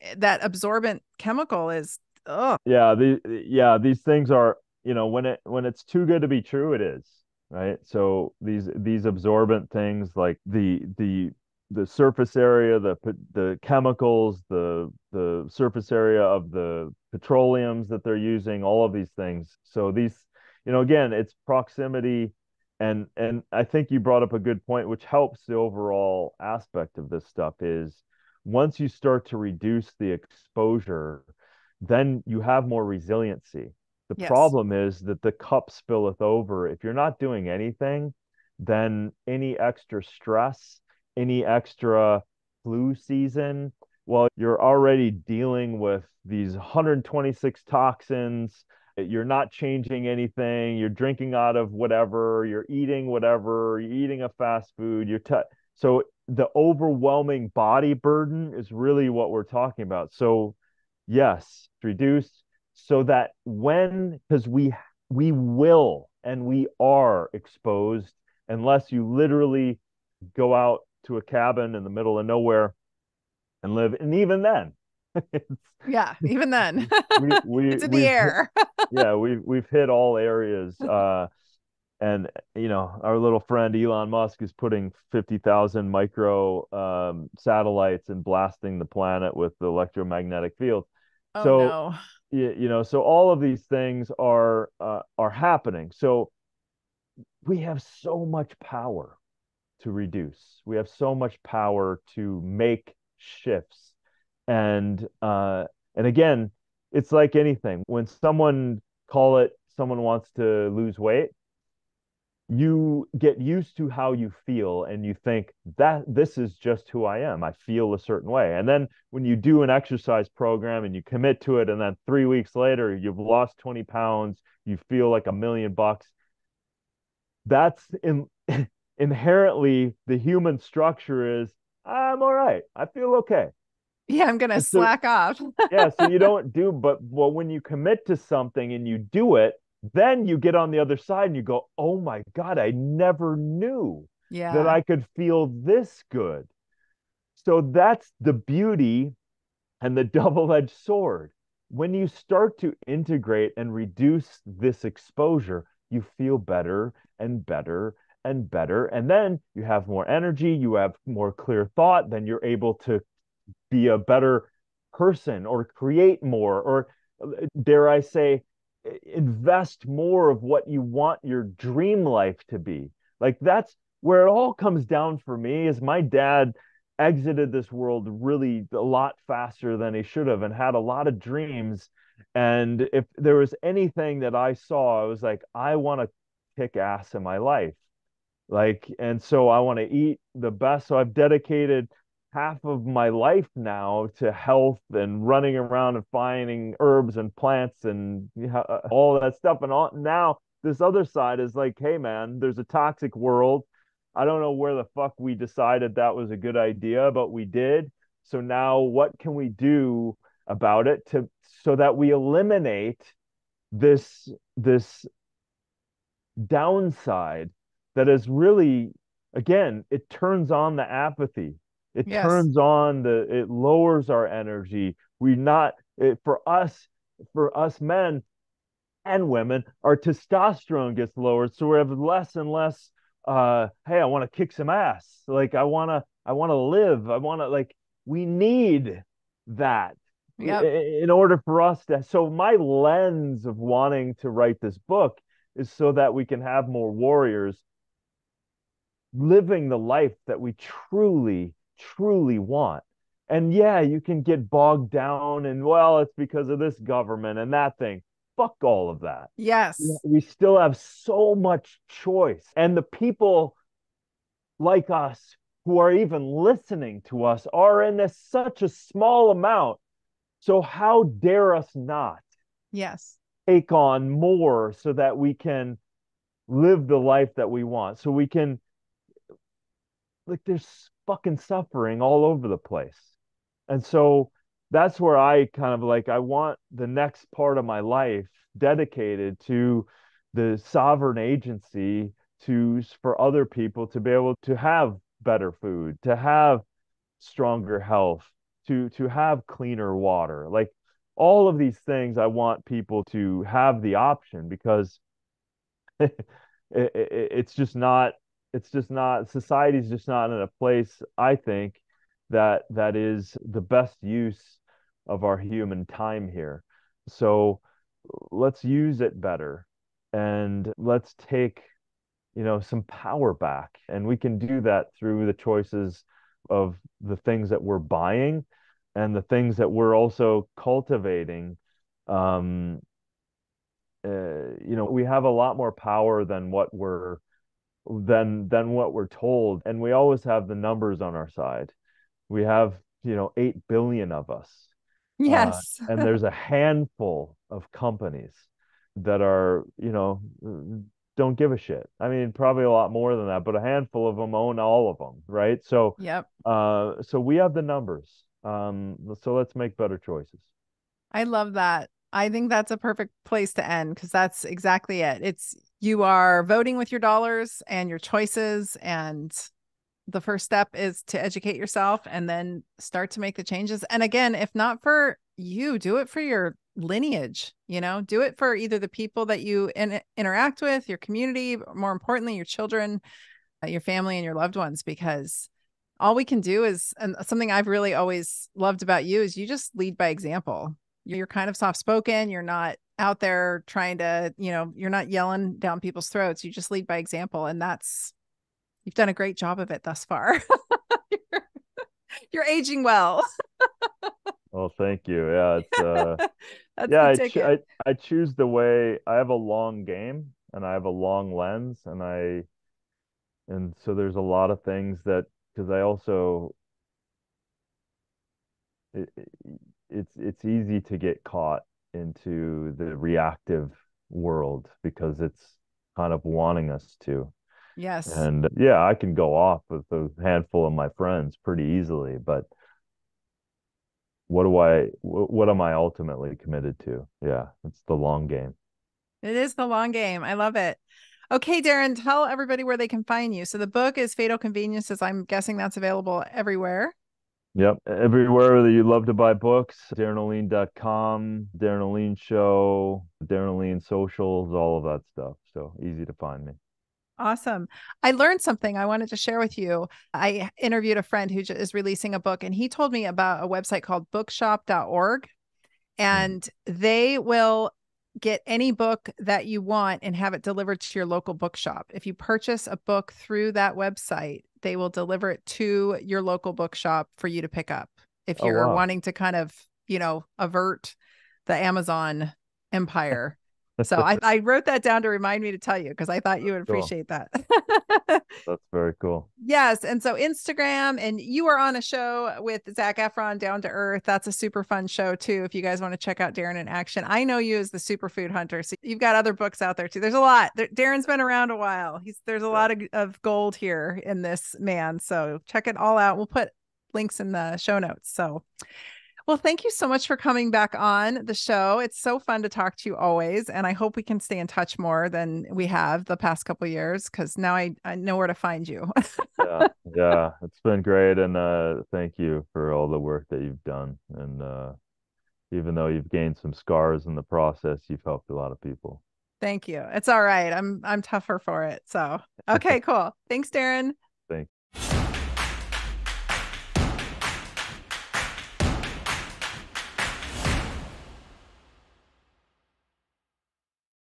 Eh, that absorbent chemical is oh yeah the yeah these things are you know when it when it's too good to be true it is right? So these these absorbent things like the the the surface area the the chemicals the the surface area of the petroleums that they're using all of these things. So these you know again it's proximity and and i think you brought up a good point which helps the overall aspect of this stuff is once you start to reduce the exposure then you have more resiliency. The yes. problem is that the cup spilleth over. If you're not doing anything, then any extra stress, any extra flu season, well, you're already dealing with these 126 toxins. You're not changing anything. You're drinking out of whatever. You're eating whatever. You're eating a fast food. You're t- so the overwhelming body burden is really what we're talking about. So yes, reduce, so that when because we we will and we are exposed unless you literally go out to a cabin in the middle of nowhere and live and even then yeah even then we, we, it's in the air yeah we've we've hit all areas uh and you know our little friend Elon Musk is putting 50,000 micro um, satellites and blasting the planet with the electromagnetic field. oh so no you, you know so all of these things are uh, are happening. So we have so much power to reduce. We have so much power to make shifts. And uh and again, it's like anything. When someone call it someone wants to lose weight, you get used to how you feel and you think that this is just who I am. I feel a certain way. And then when you do an exercise program and you commit to it, and then three weeks later, you've lost 20 pounds, you feel like a million bucks. That's in, inherently the human structure is I'm all right. I feel okay. yeah i'm gonna And so- slack off Yeah. So you don't do, but well, when you commit to something and you do it, then you get on the other side and you go, oh my God, I never knew yeah that I could feel this good. So that's the beauty and the double edged sword. When you start to integrate and reduce this exposure, you feel better and better and better. And then you have more energy, you have more clear thought, then you're able to be a better person or create more, or uh, dare I say, invest more of what you want your dream life to be. Like that's where it all comes down for me is my dad exited this world really a lot faster than he should have and had a lot of dreams. And if there was anything that I saw I was like I want to kick ass in my life. Like and so I want to eat the best. So I've dedicated half of my life now to health and running around and finding herbs and plants and know, uh, all that stuff and all now this other side is like hey man there's a toxic world I don't know where the fuck we decided that was a good idea, but we did. So now what can we do about it to so that we eliminate this this downside that is really again, it turns on the apathy. It Yes. turns on the it lowers our energy. We not it, for us for us men and women, our testosterone gets lowered, so we have less and less uh hey i want to kick some ass like i want to i want to live i want to like we need that Yep. in order for us to so my lens of wanting to write this book is so that we can have more warriors living the life that we truly truly want and yeah you can get bogged down and well it's because of this government and that thing fuck all of that yes we still have so much choice. And the people like us who are even listening to us are in a, such a small amount. So, how dare us not yes take on more so that we can live the life that we want? So, we can, like, there's fucking suffering all over the place. And so, that's where I kind of like, I want the next part of my life dedicated to the sovereign agency to for other people to be able to have better food, to have stronger health, to to have cleaner water. Like all of these things I want people to have the option because it, it, it's just not it's just not society's just not in a place I think that that is the best use of our human time here. So let's use it better and let's take you know some power back and we can do that through the choices of the things that we're buying and the things that we're also cultivating um uh, you know we have a lot more power than what we're than than what we're told. And we always have the numbers on our side. We have you know 8 billion of us. Yes. and there's a handful of companies that are you know don't give a shit. I mean probably a lot more than that but a handful of them own all of them right? So yep. uh so we have the numbers. Um so let's make better choices. I love that. I think that's a perfect place to end because that's exactly it. It's you are voting with your dollars and your choices and the first step is to educate yourself and then start to make the changes. And again, if not for you, do it for your lineage, you know, do it for either the people that you in- interact with, your community, more importantly, your children, uh, your family, and your loved ones, because all we can do is, and something I've really always loved about you is you just lead by example. You're kind of soft spoken. You're not out there trying to, you know, you're not yelling down people's throats. You just lead by example. And that's, You've done a great job of it thus far. you're, you're, aging well. well, thank you. Yeah, it's uh yeah, I, ch- I I choose the way I have a long game and I have a long lens and I and so there's a lot of things that because I also it, it's it's easy to get caught into the reactive world because it's kind of wanting us to Yes. And yeah, I can go off with a handful of my friends pretty easily, but what do I what am I ultimately committed to? Yeah, it's the long game. It is the long game. I love it. Okay, Darin, tell everybody where they can find you. So the book is Fatal Conveniences. I'm guessing that's available everywhere. Yep. Everywhere that you love to buy books, DarinOlien.com, Darin Olien Show, Darin Olien Socials, all of that stuff. So easy to find me. Awesome. I learned something I wanted to share with you. I interviewed a friend who is releasing a book, and he told me about a website called bookshop.org. Hmm. And they will get any book that you want and have it delivered to your local bookshop. If you purchase a book through that website, they will deliver it to your local bookshop for you to pick up. If oh, you're oh, wow. wanting to kind of, you know, avert the Amazon empire so I, I wrote that down to remind me to tell you because I thought you would appreciate cool. that. That's very cool. Yes. And so Instagram, and you were on a show with Zac Efron, Down to Earth. That's a super fun show too. If you guys want to check out Darin in action, I know you as the superfood hunter. So you've got other books out there too. There's a lot. Darin's been around a while. He's there's a lot of, of gold here in this man. So check it all out. We'll put links in the show notes. So well, thank you so much for coming back on the show. It's so fun to talk to you always, and I hope we can stay in touch more than we have the past couple years because now I, I know where to find you. yeah, yeah, it's been great, and uh, thank you for all the work that you've done. And uh, even though you've gained some scars in the process, you've helped a lot of people. Thank you. It's all right. I'm I'm tougher for it. So okay, cool. Thanks, Darin. Thanks.